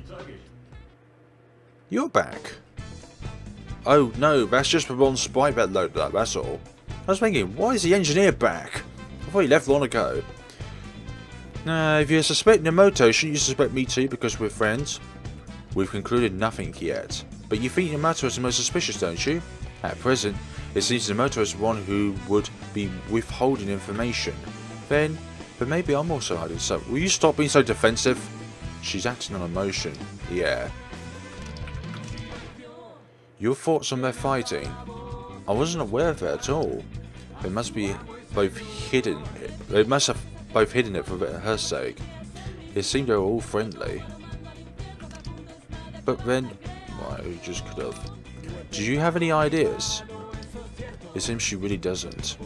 You're back. Oh no, that's just the one sprite that loaded up, that's all. I was thinking, why is the engineer back? I thought he left long ago. Now, if you suspect Nomoto, shouldn't you suspect me too because we're friends? We've concluded nothing yet. But you think Nomoto is the most suspicious, don't you? At present, it seems Nomoto is one who would be withholding information. Then, But maybe I'm also hiding so. Will you stop being so defensive? She's acting on emotion. Yeah. Your thoughts on their fighting? I wasn't aware of it at all. They must be both hidden. They must have both hidden it for her sake. It seemed they were all friendly. But then, well, you just could have. Do you have any ideas? It seems she really doesn't.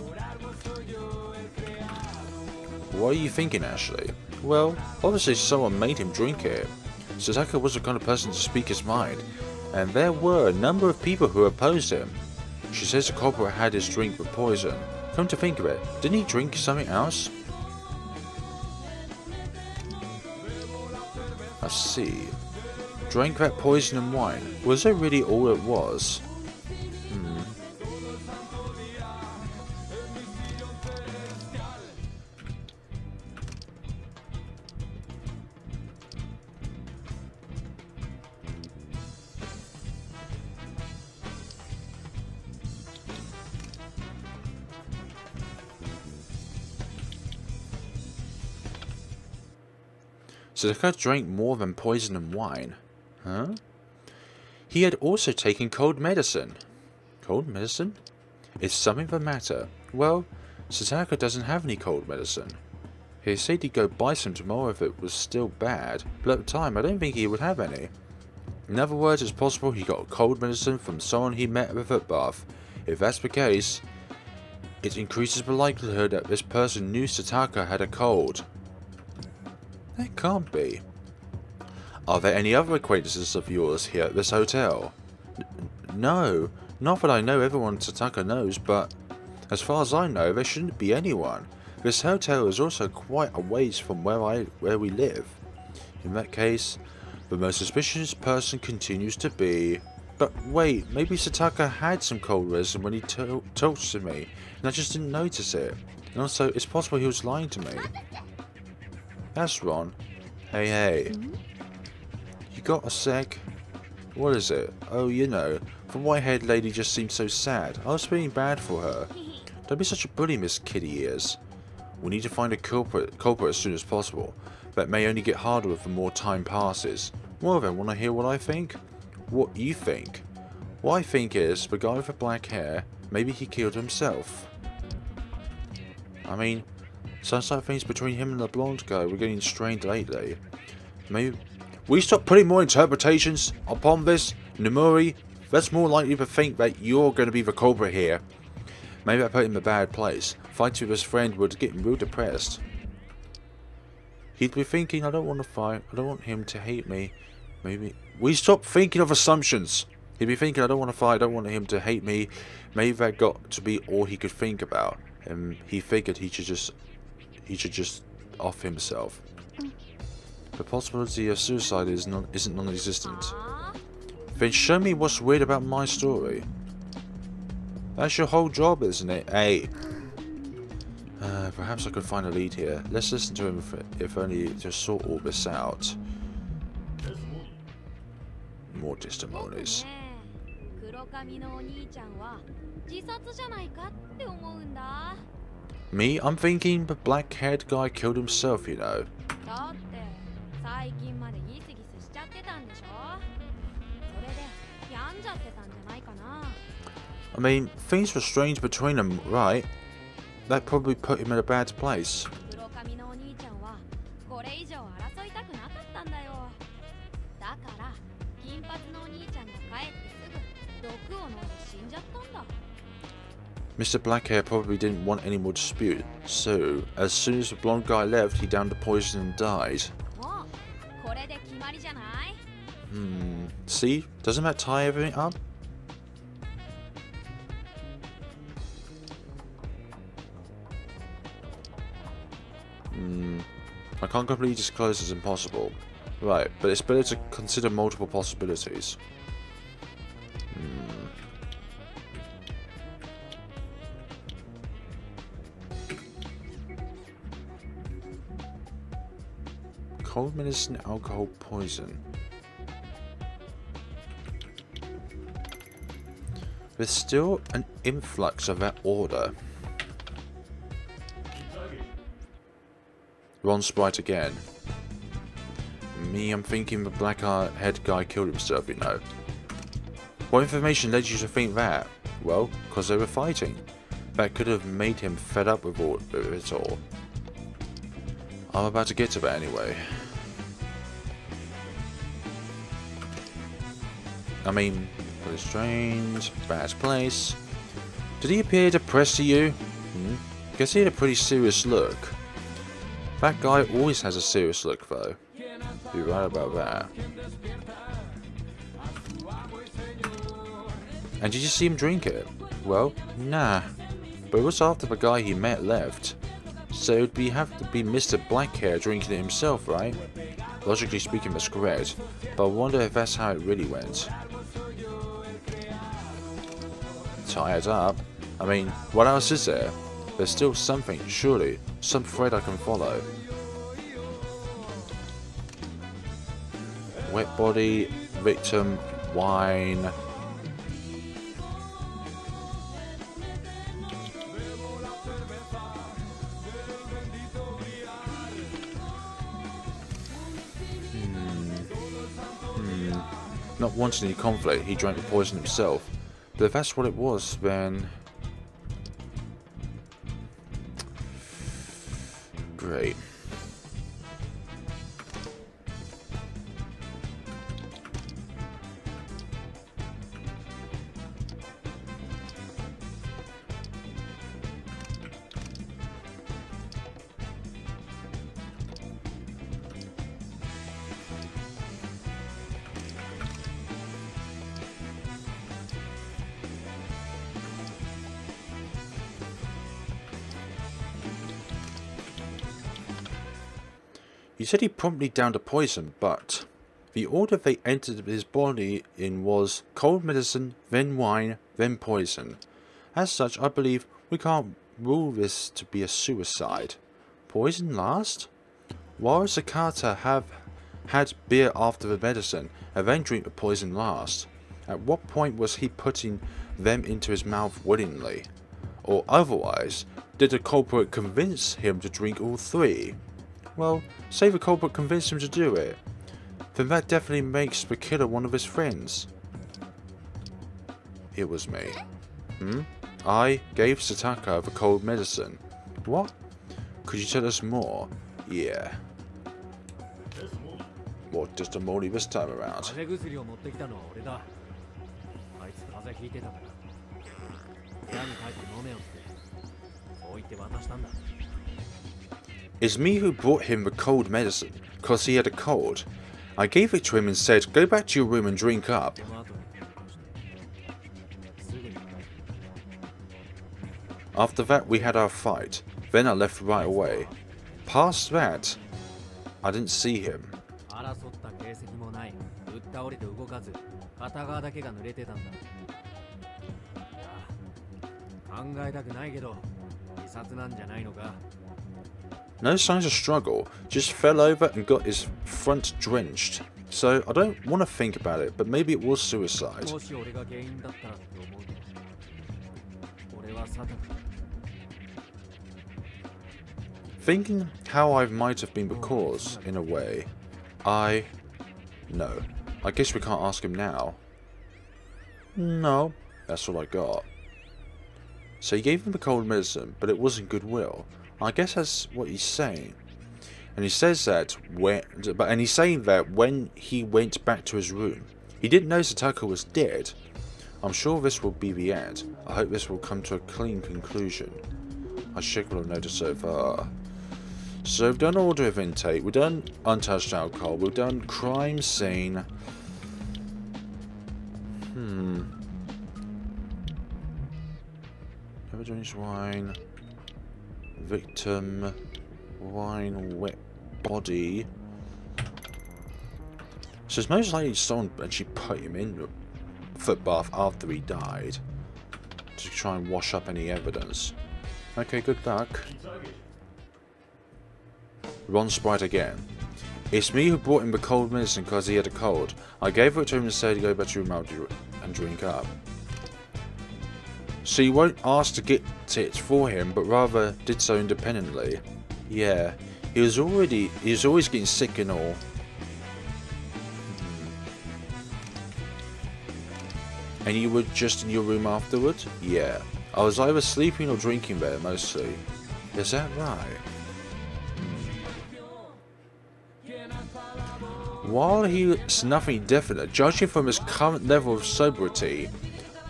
What are you thinking, Ashley? Well, obviously someone made him drink it. Sataka was the kind of person to speak his mind, and there were a number of people who opposed him. She says the culprit had his drink with poison. Come to think of it, didn't he drink something else? I see. Drank that poison and wine. Was that really all it was? Sataka drank more than poison and wine. Huh? He had also taken cold medicine. Cold medicine? Is something the matter? Well, Sataka doesn't have any cold medicine. He said he'd go buy some tomorrow if it was still bad, but at the time I don't think he would have any. In other words, it's possible he got cold medicine from someone he met at the footbath. If that's the case, it increases the likelihood that this person knew Sataka had a cold. That can't be. Are there any other acquaintances of yours here at this hotel? N no, not that I know everyone Sataka knows, but as far as I know, there shouldn't be anyone. This hotel is also quite a ways from where I where we live. In that case, the most suspicious person continues to be... But wait, maybe Sataka had some cold resin when he talked to me, and I just didn't notice it. And also, it's possible he was lying to me. That's Ron. Hey, hey. You got a sec? What is it? Oh, you know, the white-haired lady just seemed so sad. I was feeling bad for her. Don't be such a bully, Miss Kitty Ears. We need to find a culprit, culprit as soon as possible. That may only get harder if the more time passes. Well then, want to hear what I think? What you think? What I think is, the guy with the black hair, maybe he killed himself. I mean, Sounds like things between him and the blonde guy were getting strained lately. Maybe we stop putting more interpretations upon this, Nomori. That's more likely to think that you're going to be the culprit here. Maybe I put him in a bad place. Fighting with his friend would get him real depressed. He'd be thinking, I don't want to fight. I don't want him to hate me. Maybe we stop thinking of assumptions. He'd be thinking, I don't want to fight. I don't want him to hate me. Maybe that got to be all he could think about. And he figured he should just he should just off himself. The possibility of suicide is non isn't non-existent. Then show me what's weird about my story. That's your whole job, isn't it? Hey. Uh, perhaps I could find a lead here. Let's listen to him if, if only to sort all this out. More testimonies. Me? I'm thinking the black-haired guy killed himself, you know. I mean, things were strange between them, right? That probably put him in a bad place. Mr. Blackhair probably didn't want any more dispute, so as soon as the blonde guy left, he downed the poison and died. Hmm, see? Doesn't that tie everything up? Hmm, I can't completely disclose it's impossible. Right, but it's better to consider multiple possibilities. Cold medicine, alcohol, poison. There's still an influx of that order. Ron Sprite again. Me, I'm thinking the black head guy killed himself, you know. What information led you to think that? Well, because they were fighting. That could have made him fed up with, all, with it all. I'm about to get to that anyway. I mean, what strange, bad place. Did he appear depressed to you? Hmm? Guess he had a pretty serious look. That guy always has a serious look though. You're right about that. And did you see him drink it? Well, nah. But it was after the guy he met left. So it'd be have to be Mr. Blackhair drinking it himself, right? Logically speaking, that's correct. But I wonder if that's how it really went. Tie it up. I mean, what else is there? There's still something, surely. Some thread I can follow. Wet body, victim, wine, hmm. Hmm. Not wanting any conflict, he drank the poison himself. But if that's what it was, then... He said he promptly downed a poison, but the order they entered his body in was cold medicine, then wine, then poison. As such, I believe we can't rule this to be a suicide. Poison last? Why would Sataka have had beer after the medicine and then drink the poison last? At what point was he putting them into his mouth willingly? Or otherwise, did the culprit convince him to drink all three? Well, the culprit convinced him to do it. Then that definitely makes the killer one of his friends. It was me. Hmm? I gave Sataka the cold medicine. What? Could you tell us more? Yeah. What, molly this time around? It's me who brought him the cold medicine, cause he had a cold. I gave it to him and said, go back to your room and drink up. After that we had our fight, then I left right away. Past that, I didn't see him. No signs of struggle, just fell over and got his front drenched. So I don't want to think about it, but maybe it was suicide. Thinking how I might have been the cause, in a way, I... No. I guess we can't ask him now. No. That's all I got. So he gave him the cold medicine, but it wasn't goodwill. I guess that's what he's saying. And he says that when, but and he's saying that when he went back to his room, he didn't know Sataka was dead. I'm sure this will be the end. I hope this will come to a clean conclusion. I should have noticed so far. So we've done order of intake, we've done untouched alcohol, we've done crime scene. Hmm. Never drinks wine victim, wine, wet body. So it's most likely someone actually put him in a foot bath after he died to try and wash up any evidence. Okay, good luck. Ron Sprite again. It's me who brought him the cold medicine because he had a cold. I gave it to him and said to go back to your room and drink up. So you won't ask to get it for him, but rather did so independently. Yeah, He was already, he was always getting sick and all. Hmm. And you were just in your room afterward? Yeah. I was either sleeping or drinking there mostly. Is that right? While he's nothing definite, judging from his current level of sobriety,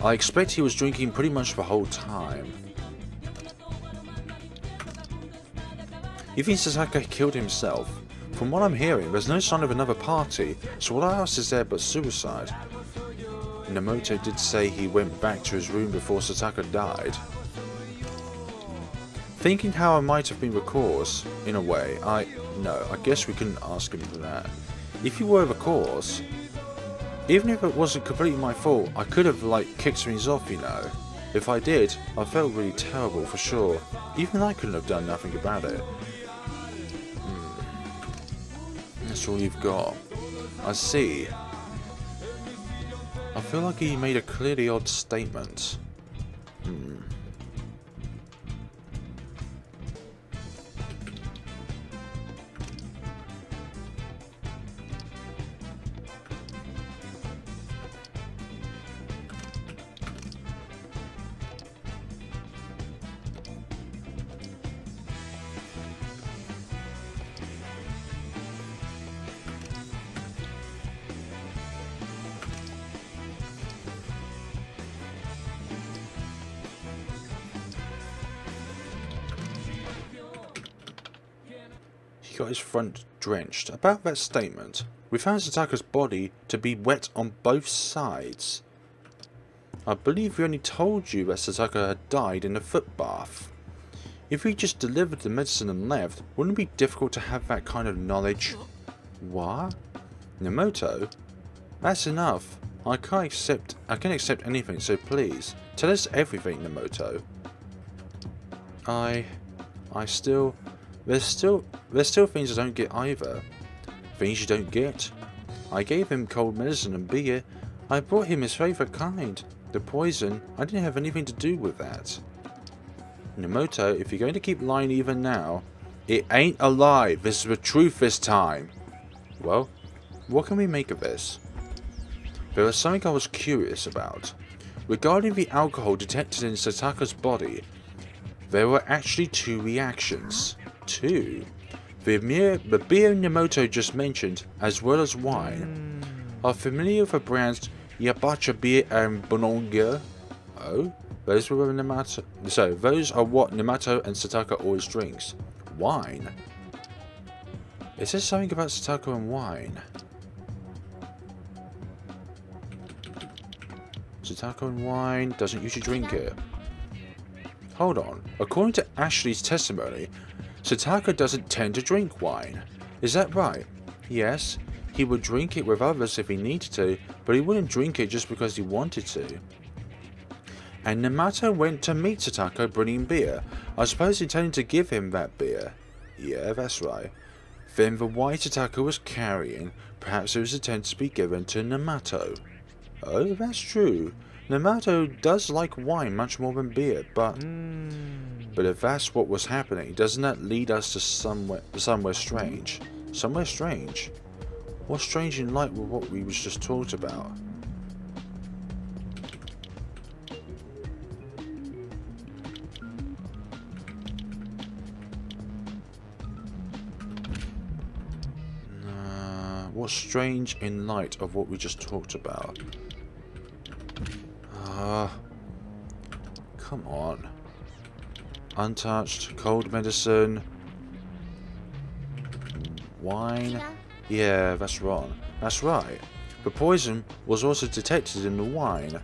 I expect he was drinking pretty much the whole time. You think Sataka killed himself? From what I'm hearing, there's no sign of another party, so what else is there but suicide? Nemoto did say he went back to his room before Sataka died. Thinking how I might have been the cause, in a way, I... no, I guess we couldn't ask him for that. If you were the cause, even if it wasn't completely my fault, I could have, like, kicked things off, you know. If I did, I felt really terrible for sure. Even I couldn't have done nothing about it. Hmm. That's all you've got. I see. I feel like he made a clearly odd statement. Hmm. Got his front drenched. About that statement, we found Sataka's body to be wet on both sides. I believe we only told you that Sataka had died in a foot bath. If we just delivered the medicine and left, wouldn't it be difficult to have that kind of knowledge? What? Nemoto? That's enough. I can't accept I can accept anything, so please, tell us everything, Nemoto. I I still there's still there's still things I don't get either. Things you don't get. I gave him cold medicine and beer. I brought him his favourite kind. The poison, I didn't have anything to do with that. Nemoto, if you're going to keep lying even now, it ain't a lie. This is the truth this time. Well, what can we make of this? There was something I was curious about. Regarding the alcohol detected in Sataka's body, there were actually two reactions. Two? The, beer, Nemoto just mentioned, as well as wine, are familiar with the brands Yabacha beer and Bononga. Oh? Those were Nemoto. So, those are what Nemoto and Sataka always drinks. Wine? Is there something about Sataka and wine? Sataka and wine doesn't usually drink it. Hold on. According to Ashley's testimony, Sataka doesn't tend to drink wine. Is that right? Yes. He would drink it with others if he needed to, but he wouldn't drink it just because he wanted to. And Nemoto went to meet Sataka bringing beer. I suppose intending to give him that beer. Yeah, that's right. Then the white Sataka was carrying, perhaps it was intended to be given to Nemoto. Oh, that's true. Nemoto does like wine much more than beer, but... Mm. But if that's what was happening, doesn't that lead us to somewhere, somewhere strange? Somewhere strange? What's strange in light with what we was just talked about? Uh, what's strange in light of what we just talked about? Uh, come on. Untouched, cold medicine, wine. Yeah, that's wrong. That's right. The poison was also detected in the wine.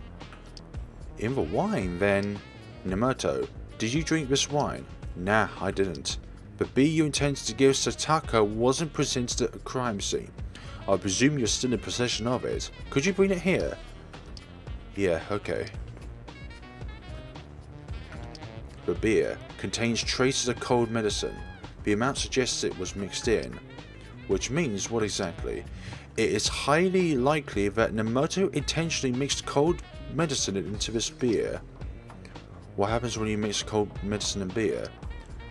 In the wine, then? Nemoto, did you drink this wine? Nah, I didn't. The beer you intended to give Sataka wasn't presented at a crime scene. I presume you're still in possession of it. Could you bring it here? Yeah, okay. The beer contains traces of cold medicine. The amount suggests it was mixed in. Which means what exactly? It is highly likely that Nemoto intentionally mixed cold medicine into this beer. What happens when you mix cold medicine and beer?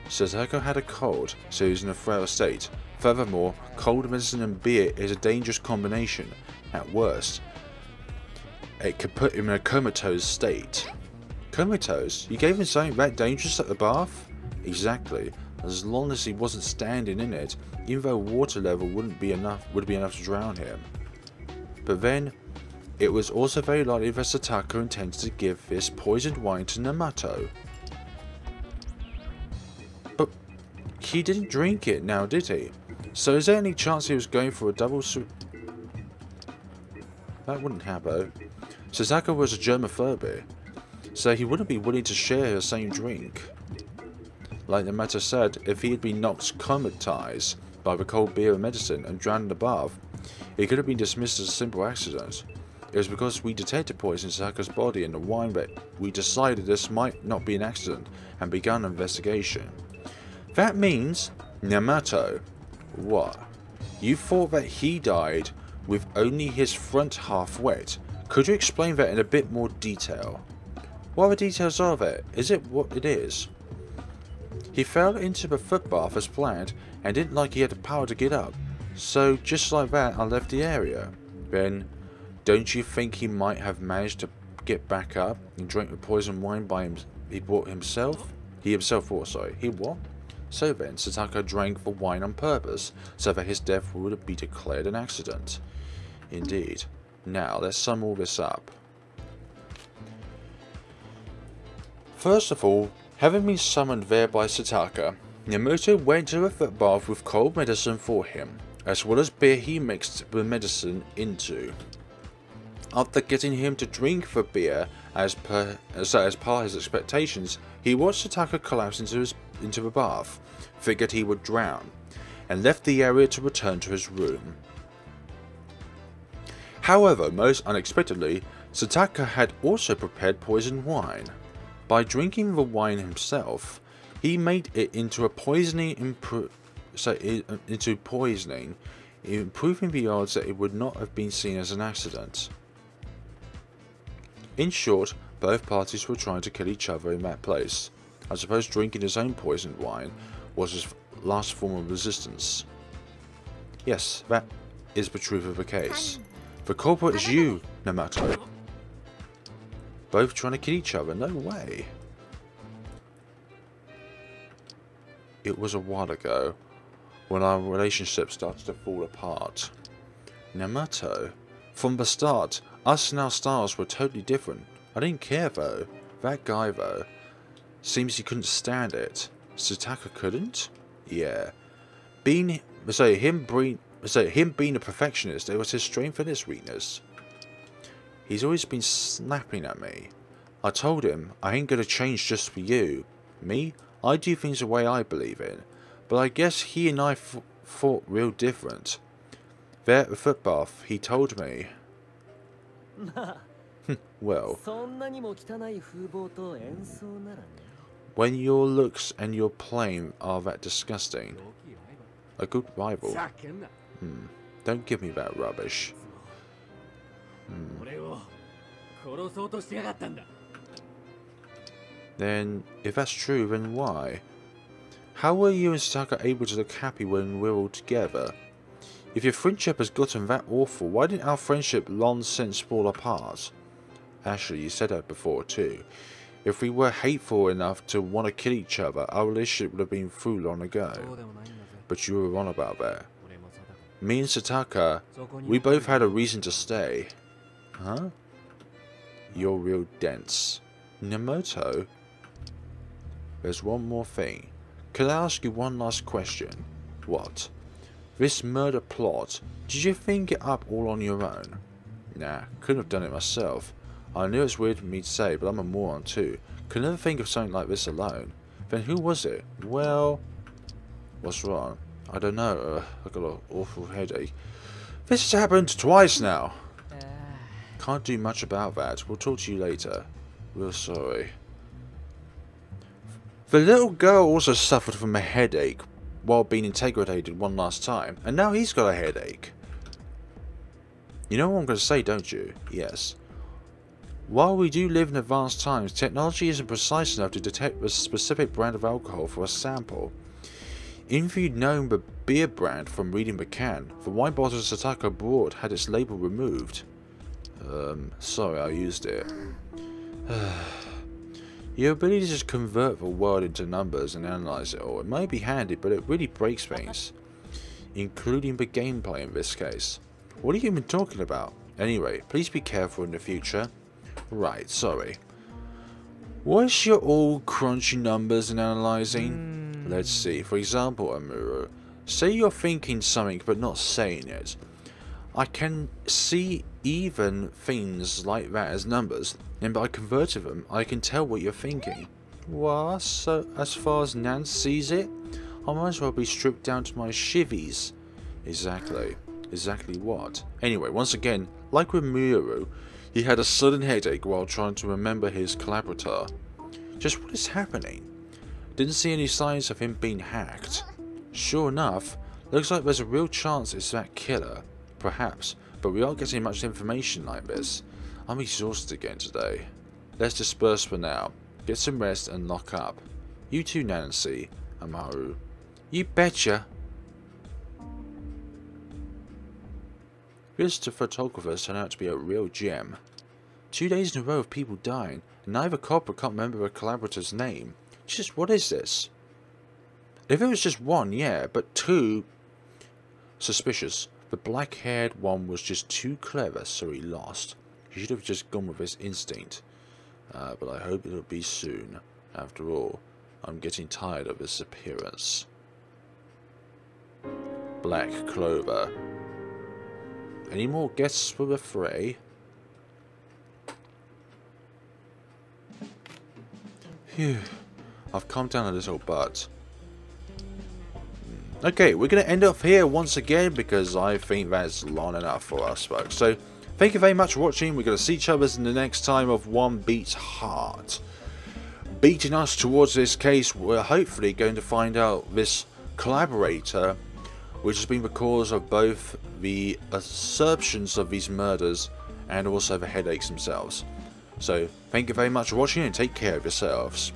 Sataka had a cold, so he was in a frail state. Furthermore, cold medicine and beer is a dangerous combination. At worst, it could put him in a comatose state. Comatose? You gave him something that dangerous at the bath? Exactly. As long as he wasn't standing in it, even though water level wouldn't be enough would be enough to drown him. But then, it was also very likely that Sataka intended to give this poisoned wine to Nemoto. But he didn't drink it now, did he? So is there any chance he was going for a double su- That wouldn't happen. Sataka was a germaphobe, so he wouldn't be willing to share the same drink. Like the matter said, if he had been knocked comatized by the cold beer and medicine and drowned in the bath, it could have been dismissed as a simple accident. It was because we detected poison in Sataka's body in the wine that we decided this might not be an accident and began an investigation. That means, Nemoto, what? You thought that he died with only his front half wet. Could you explain that in a bit more detail? What are the details of it? Is it what it is? He fell into the footbath as planned and didn't like he had the power to get up. So just like that I left the area. Then, don't you think he might have managed to get back up and drink the poison wine by him he bought himself? He himself bought, sorry. He what? So then, Sataka drank the wine on purpose, so that his death would be declared an accident. Indeed. Now, let's sum all this up. First of all, having been summoned there by Sataka, Nemoto went to a foot bath with cold medicine for him, as well as beer he mixed the medicine into. After getting him to drink the beer as per as, as his expectations, he watched Sataka collapse into his into the bath, figured he would drown, and left the area to return to his room. However, most unexpectedly, Sataka had also prepared poisoned wine. By drinking the wine himself, he made it into a poisoning so into poisoning, improving the odds that it would not have been seen as an accident. In short, both parties were trying to kill each other in that place. I suppose drinking his own poisoned wine was his last form of resistance. Yes, that is the truth of the case. The culprit is you, Nemoto. Both trying to kill each other, no way. It was a while ago, when our relationship started to fall apart. Nemoto, from the start, us and our styles were totally different. I didn't care though. That guy though, seems he couldn't stand it. Sataka couldn't? Yeah. Being, so him so him being a perfectionist, it was his strength and his weakness. He's always been snapping at me. I told him, I ain't gonna change just for you. Me? I do things the way I believe in. But I guess he and I thought real different. There at the footbath, he told me. well, when your looks and your playing are that disgusting, a good rival. Hmm. Don't give me that rubbish. Hmm. Then, if that's true, then why? How were you and Sataka able to look happy when we're all together? If your friendship has gotten that awful, why didn't our friendship long since fall apart? Actually, you said that before too. If we were hateful enough to want to kill each other, our relationship would have been through long ago. But you were wrong about that. Me and Sataka, we both had a reason to stay. Huh? You're real dense. Nemoto? There's one more thing. Could I ask you one last question? What? This murder plot, did you think it up all on your own? Nah, couldn't have done it myself. I knew it's weird for me to say, but I'm a moron too. Could never think of something like this alone. Then who was it? Well... What's wrong? I don't know. Uh, I got an awful headache. This has happened twice now. Can't do much about that. We'll talk to you later. Real sorry. The little girl also suffered from a headache while being integrated one last time, and now he's got a headache. You know what I'm going to say, don't you? Yes. While we do live in advanced times, technology isn't precise enough to detect a specific brand of alcohol for a sample. Known the beer brand from reading the can, the wine bottle Sataka brought had its label removed. Um, sorry I used it. Your ability to just convert the world into numbers and analyze it all, it may be handy, but it really breaks things. Including the gameplay in this case. What are you even talking about? Anyway, please be careful in the future. Right, sorry. What's your all crunchy numbers and analyzing? Mm. Let's see. For example, Amuro, say you're thinking something but not saying it. I can see even things like that as numbers, and by converting them, I can tell what you're thinking. Well, So, as far as Nan sees it, I might as well be stripped down to my shivvies. Exactly. Exactly what? Anyway, once again, like with Merue, he had a sudden headache while trying to remember his collaborator. Just what is happening? Didn't see any signs of him being hacked. Sure enough, looks like there's a real chance it's that killer. Perhaps, but we aren't getting much information like this. I'm exhausted again today. Let's disperse for now. Get some rest and lock up. You too, Nanase, Amaru. You betcha. This photographer turned out to be a real gem. Two days in a row of people dying, and neither copper can't remember a collaborator's name. Just what is this? If it was just one, yeah, but two... Suspicious. The black-haired one was just too clever, so he lost. He should have just gone with his instinct. Uh, but I hope it'll be soon. After all, I'm getting tired of his appearance. Black Clover. Any more guests for the fray? Phew. I've calmed down a little, but... Hmm. Okay, we're going to end up here once again because I think that's long enough for us, folks. So, thank you very much for watching. We're going to see each other in the next time of One Beat Heart. Beating us towards this case, we're hopefully going to find out this collaborator which has been the cause of both the assertions of these murders and also the headaches themselves. So, thank you very much for watching and take care of yourselves.